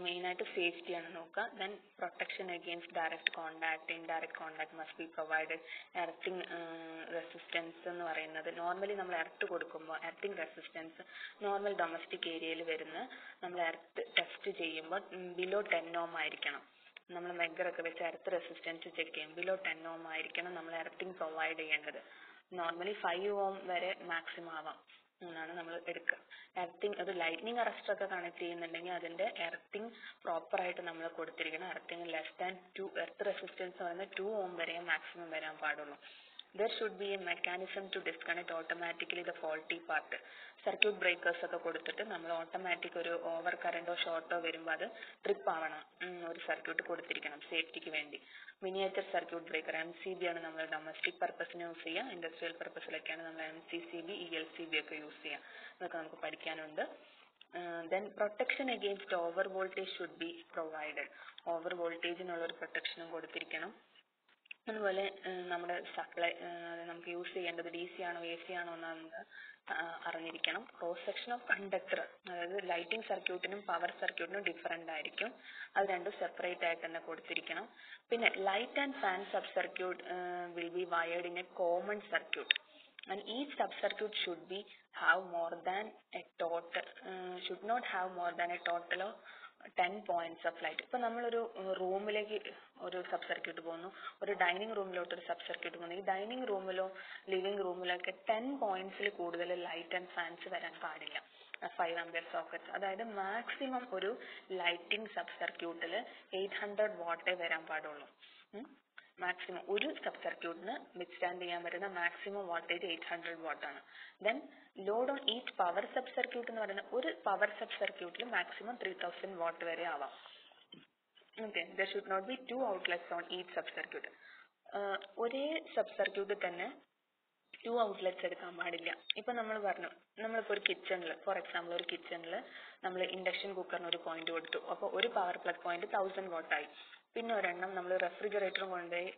മെയിനായിട്ട് സേഫ്റ്റിയാണ് നോക്കുക. Then protection against direct contact indirect contact must be provided earthing resistance എന്ന് പറയുന്നത്. നോർമലി നമ്മൾ എർത്ത് കൊടുക്കുമ്പോൾ എർത്തിങ് റെസിസ്റ്റൻസ് നോർമൽ ഡൊമസ്റ്റിക് ഏരിയയിൽ വരുന്ന നമ്മൾ എർത്ത് ടെസ്റ്റ് ചെയ്യുമ്പോൾ ബിലോ ടെൻ ഓം ആയിരിക്കണം. നമ്മൾ മെഗറൊക്കെ വെച്ച് എർത്ത് റെസിസ്റ്റൻസ് ചെക്ക് ചെയ്യും ബിലോ ടെൻ ഓം ആയിരിക്കണം നമ്മൾ എർത്തിങ് പ്രൊവൈഡ് ചെയ്യേണ്ടത്. നോർമലി ഫൈവ് ഓം വരെ മാക്സിമം ആവാം. എന്നാണ് നമ്മൾ എടുക്കുക. എർത്തിങ് അത് ലൈറ്റ്നിങ് അറസ്റ്റർ ഒക്കെ കണക്ട് ചെയ്യുന്നുണ്ടെങ്കിൽ അതിന്റെ എർത്തിങ് പ്രോപ്പർ ആയിട്ട് നമ്മൾ കൊടുത്തിരിക്കണം. Earthing less than two earth resistance പറയുന്നത് ടു ഓം വരെ മാക്സിമം വരാൻ പാടുള്ളൂ. There should be a mechanism to disconnect automatically the faulty part. Circuit breakers ഒക്കെ കൊടുത്തിട്ട് നമ്മൾ ഓട്ടോമാറ്റിക് ഒരു ഓവർ കറണ്ടോ ഷോർട്ടോ വരുമ്പോൾ അത് ട്രിപ്പ് ആവണം. ഒരു സർക്യൂട്ട് കൊടുത്തിരിക്കണം സേഫ്റ്റിക്ക് വേണ്ടി. Miniature circuit breaker M C B ആണ് നമ്മൾ ഡൊമസ്റ്റിക് പർപ്പസിന് യൂസ് ചെയ്യുക. ഇൻഡസ്ട്രിയൽ പർപ്പസിലൊക്കെയാണ് നമ്മൾ M C C B E L C B ഒക്കെ യൂസ് ചെയ്യുക. അതൊക്കെ നമുക്ക് പഠിക്കാനുണ്ട്. Then protection against over voltage should be provided over വോൾട്ടേജിനുള്ള ഒരു പ്രൊട്ടക്ഷനും കൊടുത്തിരിക്കണം. അതുപോലെ നമ്മുടെ സപ്ലൈ നമുക്ക് യൂസ് ചെയ്യേണ്ടത് ഡി സി ആണോ എ സി ആണോ എന്ന് അറിഞ്ഞിരിക്കണം. ക്രോസ് സെക്ഷൻ ഓഫ് കണ്ടക്ടർ അതായത് ലൈറ്റിംഗ് സർക്യൂട്ടിനും പവർ സർക്യൂട്ടിനും ഡിഫറെന്റ് ആയിരിക്കും. അത് രണ്ടും സെപ്പറേറ്റ് ആയിട്ട് തന്നെ കൊടുത്തിരിക്കണം. പിന്നെ light and fan sub circuit will be wired in a common circuit and each sub-circuit should be have more than a total should should not have more than a total of ten points of light ഇപ്പൊ നമ്മളൊരു റൂമിലേക്ക് ഒരു സബ് സർക്യൂട്ട് പോകുന്നു. ഒരു ഡൈനിങ് റൂമിലോട്ട് ഒരു സബ് സർക്യൂട്ട് പോകുന്നു. ഈ ഡൈനിങ് റൂമിലോ ലിവിംഗ് റൂമിലോ ഒക്കെ ടെൻ പോയിന്റ്സിൽ കൂടുതൽ ലൈറ്റ് ആൻഡ് ഫാൻസ് വരാൻ പാടില്ല. ഫൈവ് ആംബിയർ സോക്കറ്റ് അതായത് മാക്സിമം ഒരു ലൈറ്റിംഗ് സബ് സർക്യൂട്ടിൽ എയ്റ്റ് ഹൺഡ്രഡ് വാട്ടേ വരാൻ പാടുള്ളൂ. മാക്സിമം ഒരു സബ് സർക്യൂട്ടിന് വിത്ത്സ്റ്റാൻഡ് ചെയ്യാൻ പറ്റുന്ന maximum voltage eight hundred watt ആണ്. Then load on each power sub circuit എന്ന് പറയുന്ന ഒരു പവർ സബ് സർക്യൂട്ടിൽ മാക്സിമം ത്രീ തൗസൻഡ് വാട്ട് വരെ ആവാം. Okay there should not be two outlets on each sub circuit ഒരേ സബ് സർക്യൂട്ടിൽ തന്നെ ടു ഔട്ട്ലെറ്റ്സ് എടുക്കാൻ പാടില്ല. ഇപ്പൊ നമ്മൾ പറഞ്ഞു നമ്മളിപ്പോ ഒരു കിച്ചണിൽ ഫോർ എക്സാമ്പിൾ ഒരു കിച്ചണിൽ നമ്മൾ ഇൻഡക്ഷൻ കുക്കറിന് ഒരു പോയിന്റ് കൊടുത്തു. അപ്പോൾ ഒരു power plug point thousand watt ആയി. പിന്നെ ഒരെണ്ണം നമ്മൾ റെഫ്രിജറേറ്ററും കൊണ്ടുപോയി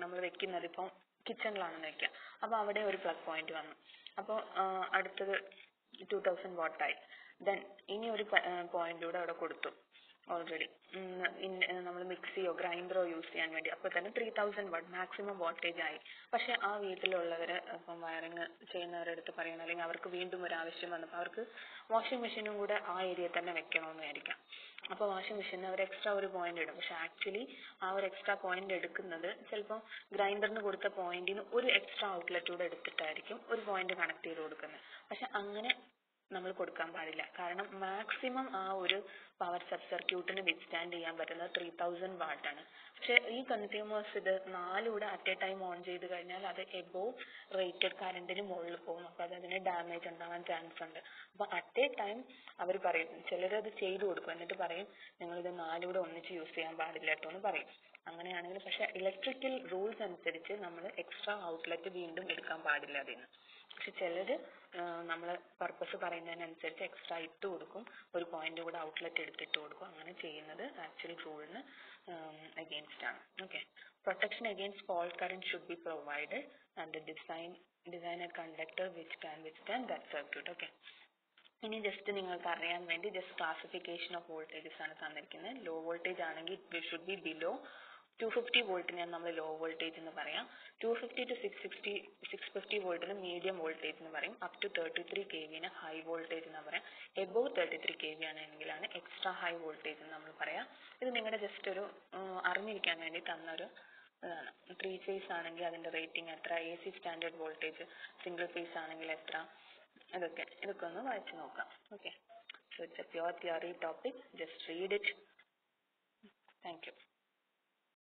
നമ്മൾ വെക്കുന്നത് ഇപ്പം കിച്ചണിലാണെന്ന് വെക്കാം. അപ്പോൾ അവിടെ ഒരു പ്ലഗ് പോയിന്റ് വന്നു. അപ്പോൾ അടുത്തത് ടു തൗസൻഡ് വാട്ട് ആയി. ദെൻ ഇനി ഒരു പോയിന്റ് കൂടെ അവിടെ കൊടുത്തു. ഓൾറെഡി നമ്മൾ മിക്സിയോ ഓ യൂസ് ചെയ്യാൻ വേണ്ടി. അപ്പൊ തന്നെ three thousand watt maximum voltage ആയി. പക്ഷെ ആ വീട്ടിലുള്ളവർ ഇപ്പം വയറിങ് ചെയ്യുന്നവരുടെ അടുത്ത് പറയണം. അല്ലെങ്കിൽ അവർക്ക് വീണ്ടും ഒരു ആവശ്യം വന്നപ്പോൾ അവർക്ക് വാഷിംഗ് മെഷീനും കൂടെ ആ ഏരിയ തന്നെ വെക്കണമെന്ന് വിചാരിക്കാം. അപ്പോൾ വാഷിംഗ് മെഷീനിൽ അവർ എക്സ്ട്രാ ഒരു പോയിന്റ് ഇടും. പക്ഷെ ആക്ച്വലി ആ ഒരു എക്സ്ട്രാ പോയിന്റ് എടുക്കുന്നത് ചിലപ്പോൾ ഗ്രൈൻഡറിന് കൊടുത്ത പോയിന്റിന് ഒരു എക്സ്ട്രാ ഔട്ട്ലെറ്റ് കൂടെ എടുത്തിട്ടായിരിക്കും ഒരു പോയിന്റ് കണക്ട് ചെയ്ത് കൊടുക്കുന്നത്. പക്ഷെ അങ്ങനെ നമ്മൾ കൊടുക്കാൻ പാടില്ല. കാരണം മാക്സിമം ആ ഒരു പവർ സബ് സർക്യൂട്ടിന് വിത്ത്സ്റ്റാൻഡ് ചെയ്യാൻ പറ്റുന്നത് ത്രീ തൗസൻഡ് watt ആണ്. പക്ഷെ ഈ കൺസ്യൂമേഴ്സ് ഇത് നാലൂടെ അറ്റ് എ ടൈം ഓൺ ചെയ്ത് കഴിഞ്ഞാൽ അത് എബോവ് റേറ്റഡ് കറണ്ടിന് മുകളിൽ പോകും. അപ്പൊ അത് അതിന് ഡാമേജ് ഉണ്ടാവാൻ ചാൻസ് ഉണ്ട്. അപ്പൊ അറ്റ് എ ടൈം അവർ പറയും ചിലരത് ചെയ്തു കൊടുക്കും. എന്നിട്ട് പറയും നിങ്ങൾ ഇത് നാലൂടെ ഒന്നിച്ച് യൂസ് ചെയ്യാൻ പാടില്ല എന്ന് പറയും. അങ്ങനെയാണെങ്കിൽ പക്ഷെ ഇലക്ട്രിക്കൽ റൂൾസ് അനുസരിച്ച് നമ്മൾ എക്സ്ട്രാ ഔട്ട്ലെറ്റ് വീണ്ടും എടുക്കാൻ പാടില്ല അതിന്. പക്ഷെ ചിലര് നമ്മൾ പർപ്പസ് പറയുന്നതിനനുസരിച്ച് എക്സ്ട്രാ ഇട്ട് കൊടുക്കും. ഒരു പോയിന്റ് കൂടെ ഔട്ട്ലെറ്റ് എടുത്തിട്ട് കൊടുക്കും. അങ്ങനെ ചെയ്യുന്നത് ആക്ച്വൽ റൂളിന് അഗെയിൻസ്റ്റ് ആണ്. Okay protection against fault current should be provided and design design a conductor which can withstand that circuit okay ഇനി ജസ്റ്റ് നിങ്ങൾക്ക് അറിയാൻ വേണ്ടി ജസ്റ്റ് ക്ലാസിഫിക്കേഷൻ ഓഫ് വോൾട്ടേജസ് ആണ് തന്നിരിക്കുന്നത്. ലോ വോൾട്ടേജ് ആണെങ്കിൽ it should be below two fifty വോൾട്ടിനെയാണ് നമ്മൾ ലോ വോൾട്ടേജ് എന്ന് പറയാം. Two fifty to six sixty six fifty വോൾട്ടിന് മീഡിയം വോൾട്ടേജ് എന്ന് പറയും. Up to thirty three K വിന് ഹൈ വോൾട്ടേജ് എന്ന് പറയാം. Above thirty three K V ആണെങ്കിലാണ് extra high voltage എന്ന് നമ്മൾ പറയാം. ഇത് നിങ്ങളുടെ ജസ്റ്റ് ഒരു അറിഞ്ഞിരിക്കാൻ വേണ്ടി തന്നൊരു ഇതാണ് ത്രീ ഫേസ് ആണെങ്കിൽ അതിന്റെ റേറ്റിംഗ് എത്ര A C standard voltage single phase ആണെങ്കിൽ എത്ര ഇതൊക്കെ ഇതൊക്കെ ഒന്ന് വായിച്ചു നോക്കാം. Okay so it's a pure theory topic just read it thank you